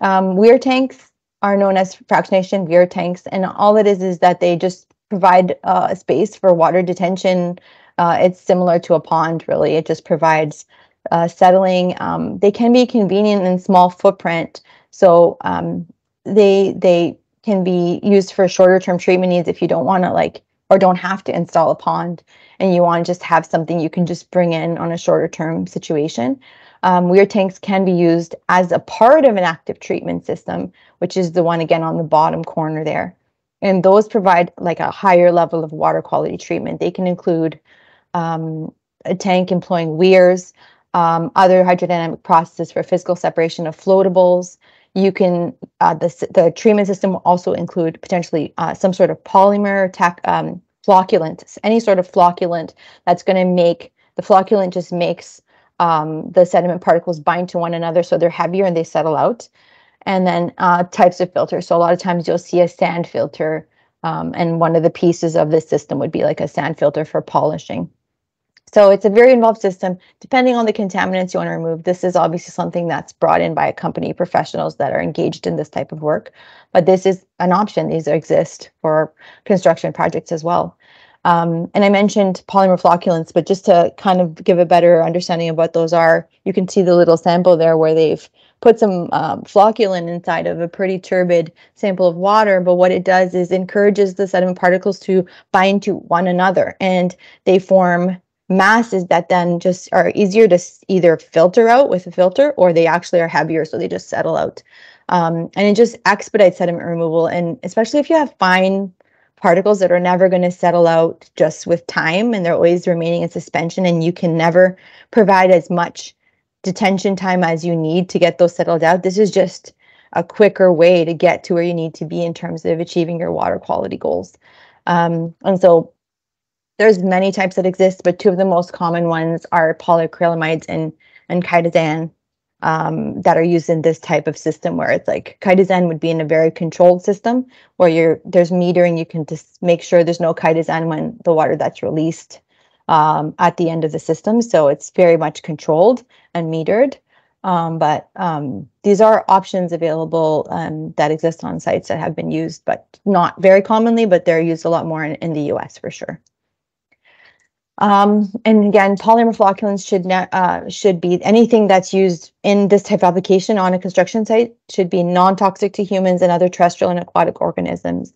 um, weir tanks are known as fractionation weir tanks, and all it is is that they just provide uh, a space for water detention. Uh, it's similar to a pond, really. It just provides uh, settling. Um, they can be convenient and small footprint, so um, they they can be used for shorter term treatment needs if you don't want to like or don't have to install a pond and you want to just have something you can just bring in on a shorter term situation. Um, weir tanks can be used as a part of an active treatment system, which is the one again on the bottom corner there. And those provide like a higher level of water quality treatment. They can include um, a tank employing weirs, um, other hydrodynamic processes for physical separation of floatables, you can, uh, the, the treatment system will also include potentially uh, some sort of polymer, tac, um, flocculant, any sort of flocculant that's going to make, the flocculant just makes um, the sediment particles bind to one another so they're heavier and they settle out. And then uh, types of filters. So a lot of times you'll see a sand filter um, and one of the pieces of this system would be like a sand filter for polishing. So it's a very involved system. Depending on the contaminants you want to remove, this is obviously something that's brought in by a company, professionals that are engaged in this type of work. But this is an option. These exist for construction projects as well. Um, and I mentioned polymer flocculants, but just to kind of give a better understanding of what those are, you can see the little sample there where they've put some um, flocculant inside of a pretty turbid sample of water. But what it does is encourages the sediment particles to bind to one another and they form masses that then just are easier to either filter out with a filter or they actually are heavier so they just settle out. Um, and it just expedites sediment removal and especially if you have fine particles that are never going to settle out just with time and they're always remaining in suspension and you can never provide as much detention time as you need to get those settled out this is just a quicker way to get to where you need to be in terms of achieving your water quality goals. Um, and so there's many types that exist, but two of the most common ones are polyacrylamides and and chitosan um, that are used in this type of system where it's like chitosan would be in a very controlled system where you're there's metering you can just make sure there's no chitosan when the water that's released um, at the end of the system so it's very much controlled and metered Um, but um, these are options available um, that exist on sites that have been used, but not very commonly, but they're used a lot more in, in the US for sure. Um, and again, polymer flocculants should not, uh, should be anything that's used in this type of application on a construction site should be non-toxic to humans and other terrestrial and aquatic organisms.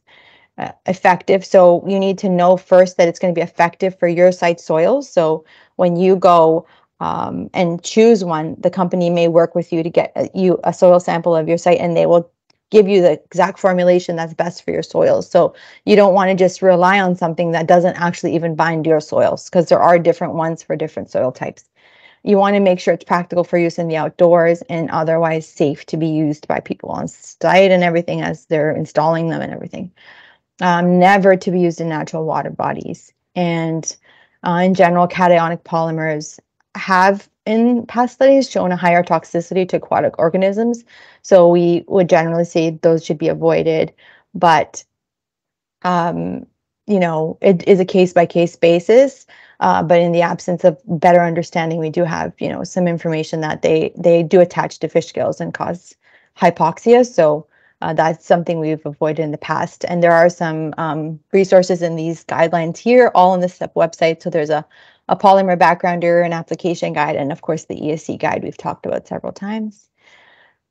Uh, effective. So you need to know first that it's going to be effective for your site soils. So when you go um, and choose one, the company may work with you to get uh, you a soil sample of your site, and they will give you the exact formulation that's best for your soils. So you don't want to just rely on something that doesn't actually even bind your soils because there are different ones for different soil types. You want to make sure it's practical for use in the outdoors and otherwise safe to be used by people on site and everything as they're installing them and everything. Um, never to be used in natural water bodies. And uh, in general, cationic polymers have in past studies shown a higher toxicity to aquatic organisms. So we would generally say those should be avoided. But, um, you know, it is a case by case basis. Uh, but in the absence of better understanding, we do have, you know, some information that they they do attach to fish scales and cause hypoxia. So uh, that's something we've avoided in the past. And there are some um, resources in these guidelines here, all on the website. So there's a a polymer backgrounder, an application guide, and of course the ESC guide we've talked about several times.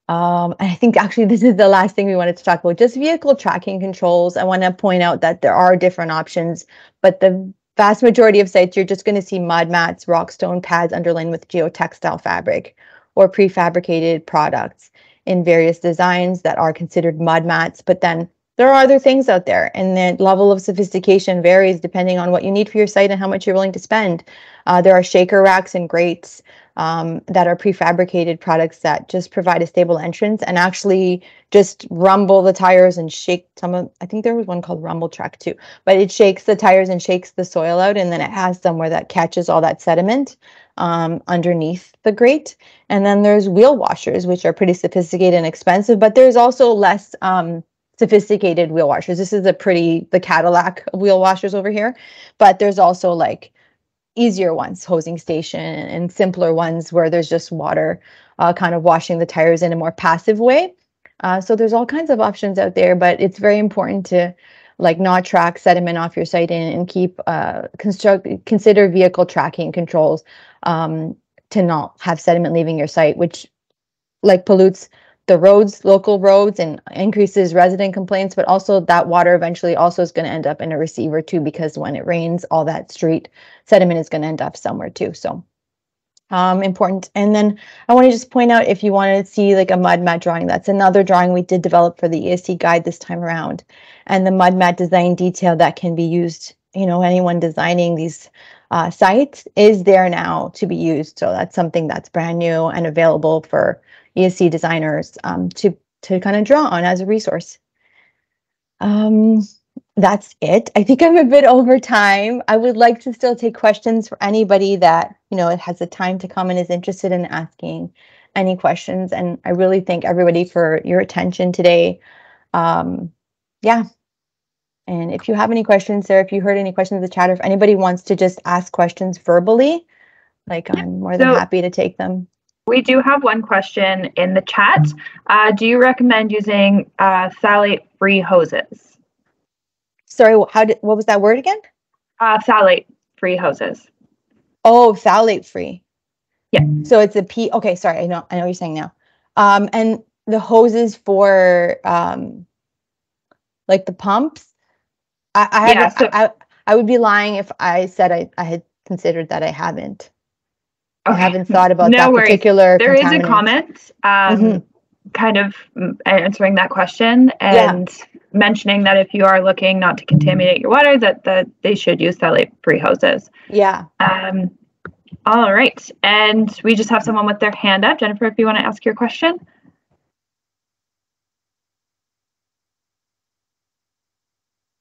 Um, I think actually this is the last thing we wanted to talk about, just vehicle tracking controls. I want to point out that there are different options, but the vast majority of sites, you're just going to see mud mats, rock stone pads underlain with geotextile fabric or prefabricated products in various designs that are considered mud mats, but then there are other things out there and the level of sophistication varies depending on what you need for your site and how much you're willing to spend. Uh, there are shaker racks and grates um, that are prefabricated products that just provide a stable entrance and actually just rumble the tires and shake some of i think there was one called rumble track too but it shakes the tires and shakes the soil out and then it has somewhere that catches all that sediment um, underneath the grate. And then there's wheel washers which are pretty sophisticated and expensive but there's also less um, sophisticated wheel washers. This is a pretty the Cadillac wheel washers over here, but there's also like easier ones, hosing station, and simpler ones where there's just water uh, kind of washing the tires in a more passive way. Uh, so there's all kinds of options out there, but it's very important to like not track sediment off your site and, and keep uh, construct consider vehicle tracking controls um, to not have sediment leaving your site, which like pollutes the roads, local roads, and increases resident complaints, but also that water eventually also is going to end up in a receiver too, because when it rains, all that street sediment is going to end up somewhere too. So um, important. And then I want to just point out if you want to see like a mud mat drawing, that's another drawing we did develop for the ESC guide this time around. And the mud mat design detail that can be used, you know, anyone designing these uh, sites is there now to be used. So that's something that's brand new and available for ESC designers um, to to kind of draw on as a resource. Um, that's it. I think I'm a bit over time. I would like to still take questions for anybody that you know has the time to come and is interested in asking any questions. And I really thank everybody for your attention today. Um, yeah. And if you have any questions, Sarah, if you heard any questions in the chat, or if anybody wants to just ask questions verbally, like I'm more than So- happy to take them. We do have one question in the chat. Uh, do you recommend using uh, phthalate-free hoses? Sorry, how did what was that word again? Uh, phthalate-free hoses. Oh, phthalate free. Yeah. So it's a P. Okay, sorry. I know. I know what you're saying now. Um, and the hoses for um, like the pumps. I, I Yeah, so- I, I I would be lying if I said I, I had considered that. I haven't. I haven't thought about No that worries. particular. There is a comment um, Mhm. kind of answering that question and mentioning that if you are looking not to contaminate your water, that, that they should use phthalate-free hoses. Yeah. Um, all right. And we just have someone with their hand up. Jennifer, if you want to ask your question.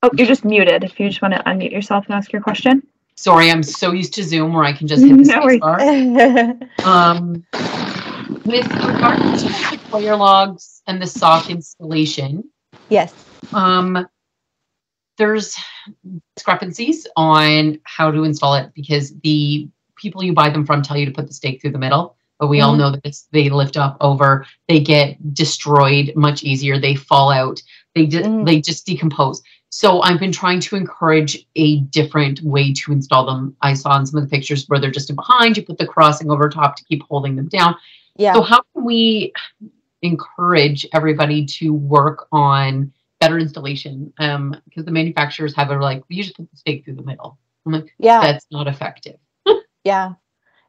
Oh, you're just muted. If you just want to unmute yourself and ask your question. Sorry, I'm so used to Zoom where I can just hit the No space bar. Um, with regard to the player logs and the sock installation, yes. um, there's discrepancies on how to install it because the people you buy them from tell you to put the stake through the middle, but we all Mhm. know that it's, they lift up over, they get destroyed much easier, they fall out, they just Mhm. they just decompose. So I've been trying to encourage a different way to install them. I saw in some of the pictures where they're just in behind, you put the crossing over top to keep holding them down. Yeah. So how can we encourage everybody to work on better installation? Um, because the manufacturers have a like, we usually put the stake through the middle. I'm like, yeah. that's not effective. Yeah.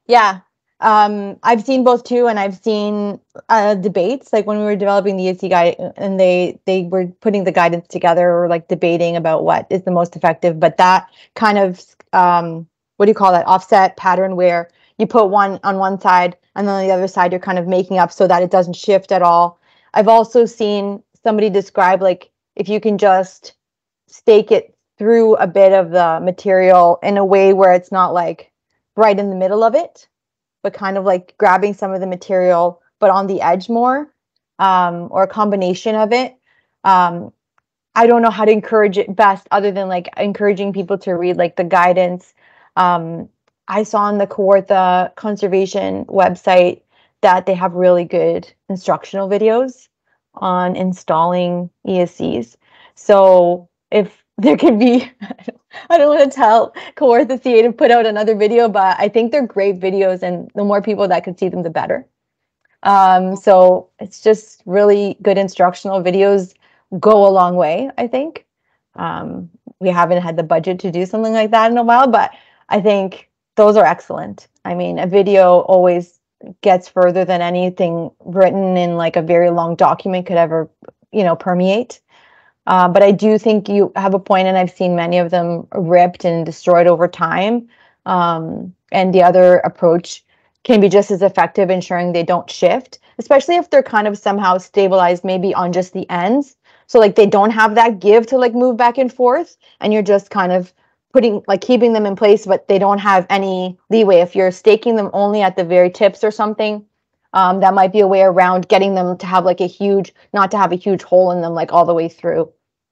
Yeah. Um, I've seen both too, and I've seen uh, debates like when we were developing the ESC guide, and they they were putting the guidance together or like debating about what is the most effective. But that kind of um, what do you call that offset pattern where you put one on one side and then on the other side you're kind of making up so that it doesn't shift at all. I've also seen somebody describe like if you can just stake it through a bit of the material in a way where it's not like right in the middle of it, but kind of like grabbing some of the material, but on the edge more, um, or a combination of it. Um, I don't know how to encourage it best other than like encouraging people to read like the guidance. Um, I saw on the Kawartha Conservation website that they have really good instructional videos on installing ESCs. So if there could be, I don't want to tell Kawartha CA to put out another video, but I think they're great videos, and the more people that could see them, the better. Um, so it's just really good instructional videos go a long way, I think. Um, we haven't had the budget to do something like that in a while, but I think those are excellent. I mean, a video always gets further than anything written in like a very long document could ever, you know, permeate. Uh, but I do think you have a point, and I've seen many of them ripped and destroyed over time. Um, and the other approach can be just as effective, ensuring they don't shift, especially if they're kind of somehow stabilized, maybe on just the ends. So like they don't have that give to like move back and forth, and you're just kind of putting like keeping them in place, but they don't have any leeway. If you're staking them only at the very tips or something, um, that might be a way around getting them to have like a huge, not to have a huge hole in them like all the way through.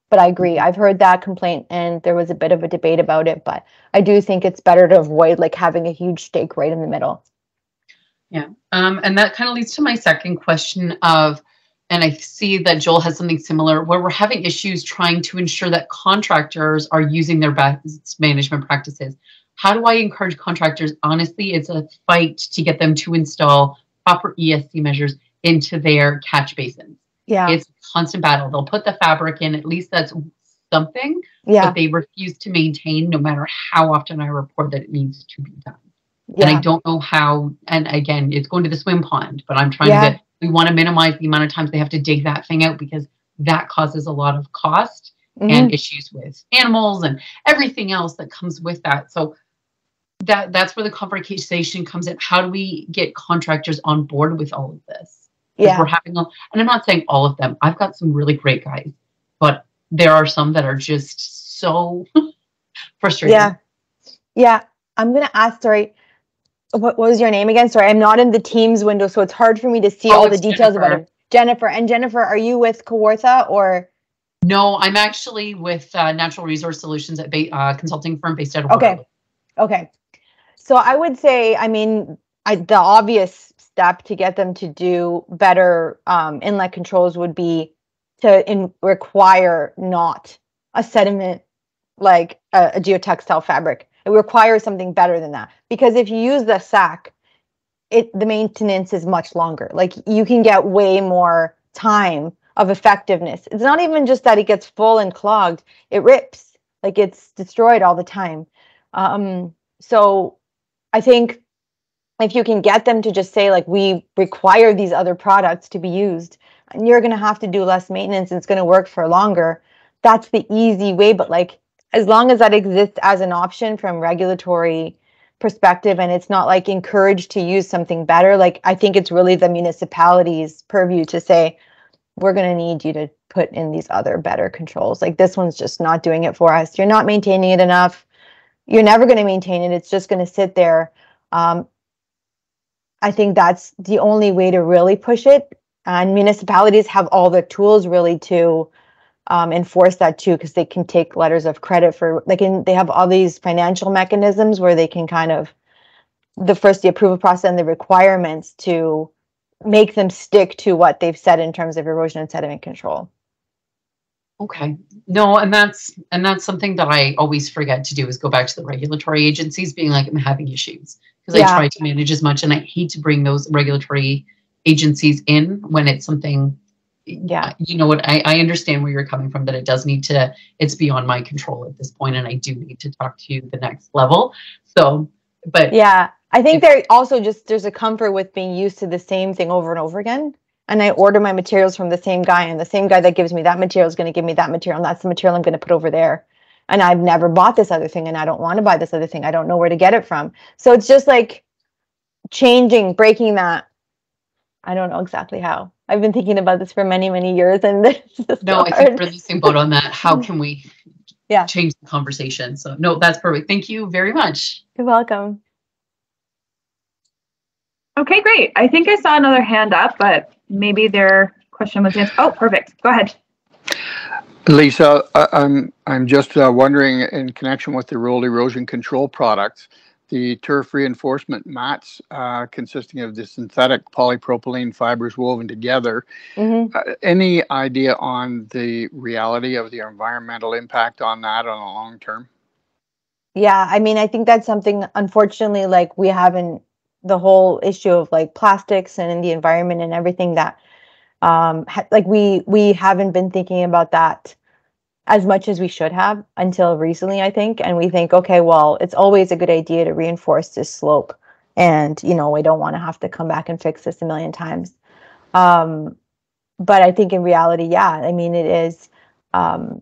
But I agree. I've heard that complaint, and there was a bit of a debate about it. But I do think it's better to avoid like having a huge stake right in the middle. Yeah. Um, and that kind of leads to my second question of, and I see that Joel has something similar where we're having issues trying to ensure that contractors are using their best management practices. How do I encourage contractors? Honestly, it's a fight to get them to install proper ESC measures into their catch basins. Yeah. It's a constant battle. They'll put the fabric in, at least that's something, yeah. but they refuse to maintain no matter how often I report that it needs to be done. yeah. And I don't know how, and again, it's going to the SWM pond, but I'm trying Yeah. to, we want to minimize the amount of times they have to dig that thing out because that causes a lot of cost Mhm. and issues with animals and everything else that comes with that. So that that's where the conversation comes in. How do we get contractors on board with all of this? yeah. We're having a, and I'm not saying all of them. I've got some really great guys, but there are some that are just so frustrating. Yeah. Yeah. I'm going to ask, sorry, what, what was your name again? Sorry, I'm not in the Teams window, so it's hard for me to see Oh, all the details about it. Jennifer. And Jennifer, are you with Kawartha or? No, I'm actually with uh, Natural Resource Solutions at ba- uh, consulting firm based out of Okay. Waterloo. Okay. So I would say, I mean, I, the obvious step to get them to do better um, inlet controls would be to in, require not a sediment like a, a geotextile fabric. It requires something better than that because if you use the sack, it the maintenance is much longer. Like you can get way more time of effectiveness. It's not even just that it gets full and clogged; it rips. Like it's destroyed all the time. Um, so I think if you can get them to just say like we require these other products to be used and you're going to have to do less maintenance and it's going to work for longer that's the easy way. But like as long as that exists as an option from regulatory perspective and it's not like encouraged to use something better like i think it's really the municipality's purview to say we're going to need you to put in these other better controls. Like this one's just not doing it for us. You're not maintaining it enough you're never going to maintain it. It's just going to sit there. Um, i think that's the only way to really push it. And municipalities have all the tools really to um, enforce that too because they can take letters of credit for they can they have all these financial mechanisms where they can kind of the first the approval process and the requirements to make them stick to what they've said in terms of erosion and sediment control. Okay. No, and that's and that's something that I always forget to do is go back to the regulatory agencies being like I'm having issues because Yeah. I try to manage as much and I hate to bring those regulatory agencies in when it's something Yeah. you know what I, I understand where you're coming from that it does need to it's beyond my control at this point and I do need to talk to you the next level. So but Yeah. I think there also just there's a comfort with being used to the same thing over and over again. And I order my materials from the same guy, and the same guy that gives me that material is going to give me that material, and that's the material I'm going to put over there. And I've never bought this other thing, and I don't want to buy this other thing. I don't know where to get it from. So it's just like changing, breaking that. I don't know exactly how. I've been thinking about this for many, many years, and this just no, so I think we're in the same boat on that. How can we Yeah. change the conversation? So no, that's perfect. Thank you very much. You're welcome. Okay, great. I think I saw another hand up, but maybe their question was answered. Oh, perfect. Go ahead. Lisa, I- I'm I'm just uh, wondering, in connection with the roll erosion control products, the turf reinforcement mats uh, consisting of the synthetic polypropylene fibers woven together. hmm Uh, any idea on the reality of the environmental impact on that on the long term? Yeah, I mean, I think that's something, unfortunately, like we haven't the whole issue of like plastics and in the environment and everything that, um, ha- like we we haven't been thinking about that as much as we should have until recently, I think. And we think, okay, well, it's always a good idea to reinforce this slope, and you know, we don't want to have to come back and fix this a million times. Um, but I think in reality, yeah, I mean, it is. Um,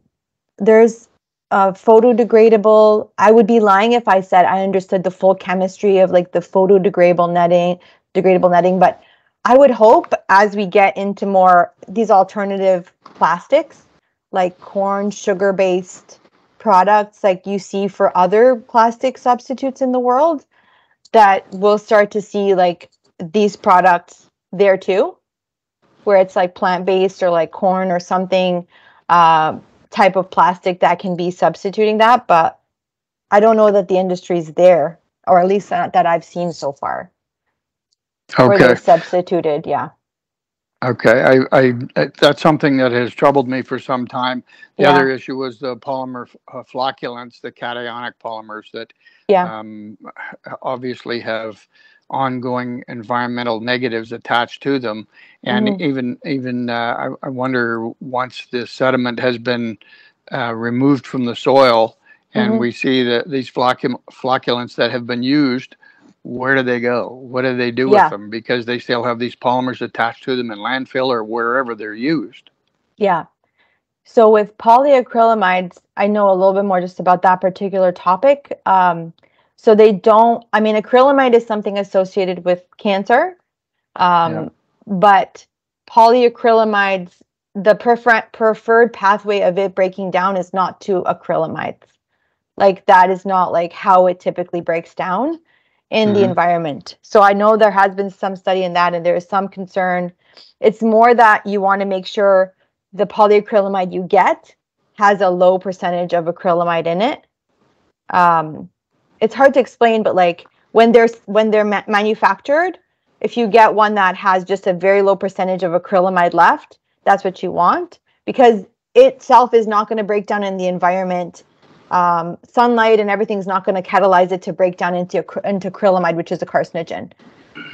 there's uh, photodegradable. I would be lying if I said I understood the full chemistry of like the photodegradable netting, degradable netting. But I would hope as we get into more these alternative plastics, like corn sugar based products, like you see for other plastic substitutes in the world, that we'll start to see like these products there too, where it's like plant based or like corn or something. Um, type of plastic that can be substituting that, but I don't know that the industry's there, or at least not that I've seen so far, where Okay. they've substituted. Yeah. Okay, I, I, that's something that has troubled me for some time. The Yeah. other issue was the polymer uh, flocculants, the cationic polymers that Yeah. um, obviously have ongoing environmental negatives attached to them. And Mhm. even, even, uh, I, I wonder, once the sediment has been uh, removed from the soil and Mhm. we see that these floccu- flocculants that have been used, where do they go? What do they do Yeah. with them? Because they still have these polymers attached to them in landfill or wherever they're used. Yeah. So with polyacrylamides, I know a little bit more just about that particular topic. Um, so they don't, I mean, acrylamide is something associated with cancer. Um, Yeah. But polyacrylamides, the prefer- preferred pathway of it breaking down is not to acrylamides. Like that is not like how it typically breaks down in the Mhm. environment. So I know there has been some study in that, and there is some concern. It's more that you want to make sure the polyacrylamide you get has a low percentage of acrylamide in it. Um, it's hard to explain, but like when they're when they're ma- manufactured, if you get one that has just a very low percentage of acrylamide left, that's what you want because itself is not going to break down in the environment. Um, sunlight and everything's not going to catalyze it to break down into into acrylamide, which is a carcinogen.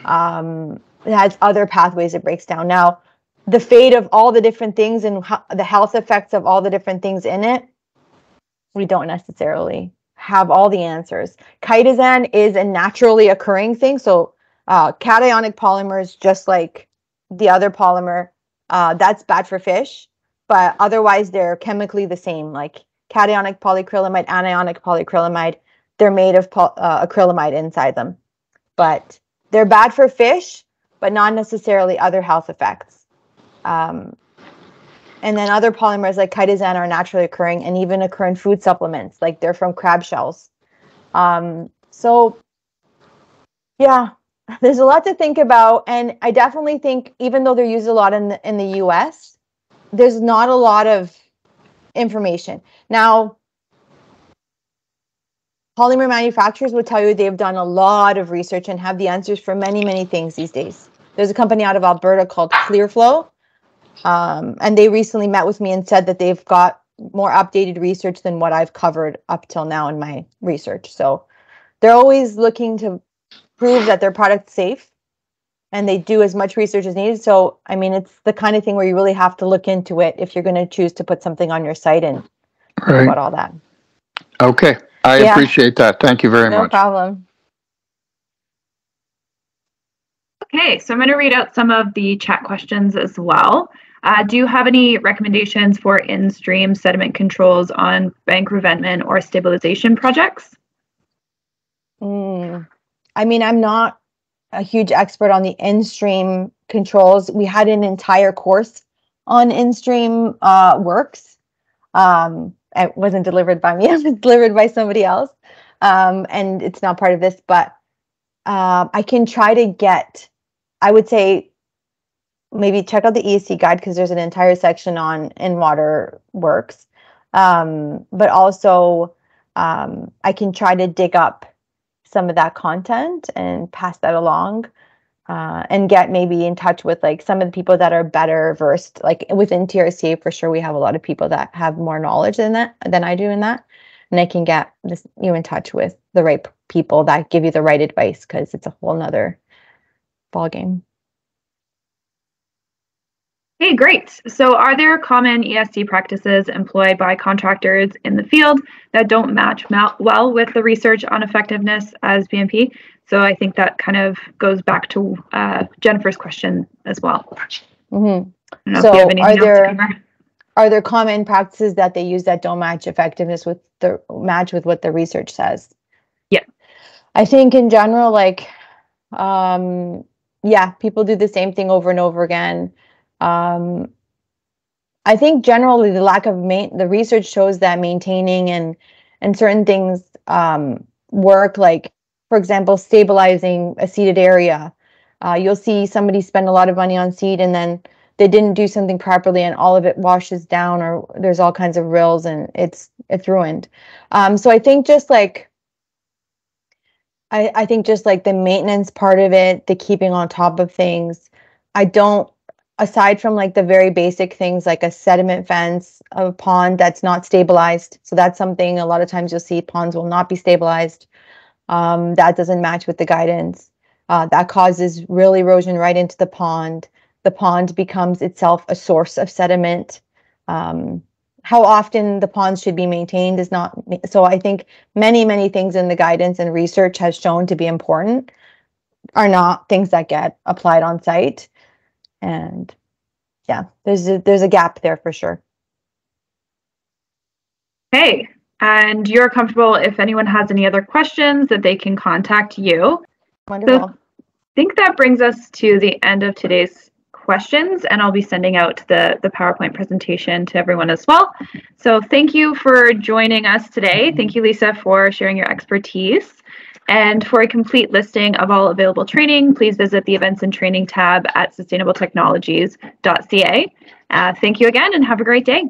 Um, it has other pathways it breaks down. Now, the fate of all the different things and ho- the health effects of all the different things in it, we don't necessarily have all the answers. Chitosan is a naturally occurring thing. So, uh, cationic polymers, just like the other polymer, uh, that's bad for fish, but otherwise they're chemically the same. Like cationic polyacrylamide, anionic polyacrylamide, they're made of uh, acrylamide inside them, but they're bad for fish, but not necessarily other health effects. Um, and then other polymers like chitosan are naturally occurring and even occur in food supplements, like they're from crab shells. Um, so, yeah, there's a lot to think about, and I definitely think even though they're used a lot in the, in the U.S., there's not a lot of information now. polymer manufacturers will tell you they've done a lot of research and have the answers for many, many things these days. There's a company out of Alberta called Clearflow, um, and they recently met with me and said that they've got more updated research than what I've covered up till now in my research. So they're always looking to prove that their product's safe and they do as much research as needed. So, I mean, it's the kind of thing where you really have to look into it if you're going to choose to put something on your site and Right. about all that. Okay. I Yeah. appreciate that. Thank you very No much. No problem. Okay, so I'm going to read out some of the chat questions as well. Uh, do you have any recommendations for in-stream sediment controls on bank revetment or stabilization projects? Mm. I mean, I'm not a huge expert on the in-stream controls. We had an entire course on in-stream uh, works. Um, it wasn't delivered by me; it was delivered by somebody else, um, and it's not part of this. But um, I can try to get. I would say maybe check out the ESC guide because there's an entire section on in water works. Um, but also, um, I can try to dig up some of that content and pass that along uh, and get maybe in touch with like some of the people that are better versed like within trca for sure we have a lot of people that have more knowledge than that than i do in that and i can get this you in touch with the right people that give you the right advice because it's a whole nother ball game Okay, great. So are there common ESC practices employed by contractors in the field that don't match ma- well with the research on effectiveness as BMP? So I think that kind of goes back to uh, Jennifer's question as well. hmm know So if you have are anything else to there- are there common practices that they use that don't match effectiveness with the match with what the research says Yeah. i think in general like um yeah people do the same thing over and over again. Um i think generally the lack of main the research shows that maintaining and and certain things um work like for example stabilizing a seeded area. Uh, you'll see somebody spend a lot of money on seed and then they didn't do something properly and all of it washes down or there's all kinds of rills and it's it's ruined. Um so i think just like i i think just like the maintenance part of it the keeping on top of things i don't aside from like the very basic things like a sediment fence a pond that's not stabilized so that's something a lot of times you'll see ponds will not be stabilized um, that doesn't match with the guidance uh, that causes rill erosion right into the pond the pond becomes itself a source of sediment. Um, how often the ponds should be maintained is not so. I think many, many things in the guidance and research has shown to be important are not things that get applied on site. And yeah, there's a, there's a gap there for sure. Okay, and you're comfortable if anyone has any other questions that they can contact you. Wonderful. I think that brings us to the end of today's questions and I'll be sending out the, the PowerPoint presentation to everyone as well. So thank you for joining us today. Thank you, Lisa, for sharing your expertise. And for a complete listing of all available training, please visit the events and training tab at sustainabletechnologies.ca. Uh, thank you again and have a great day.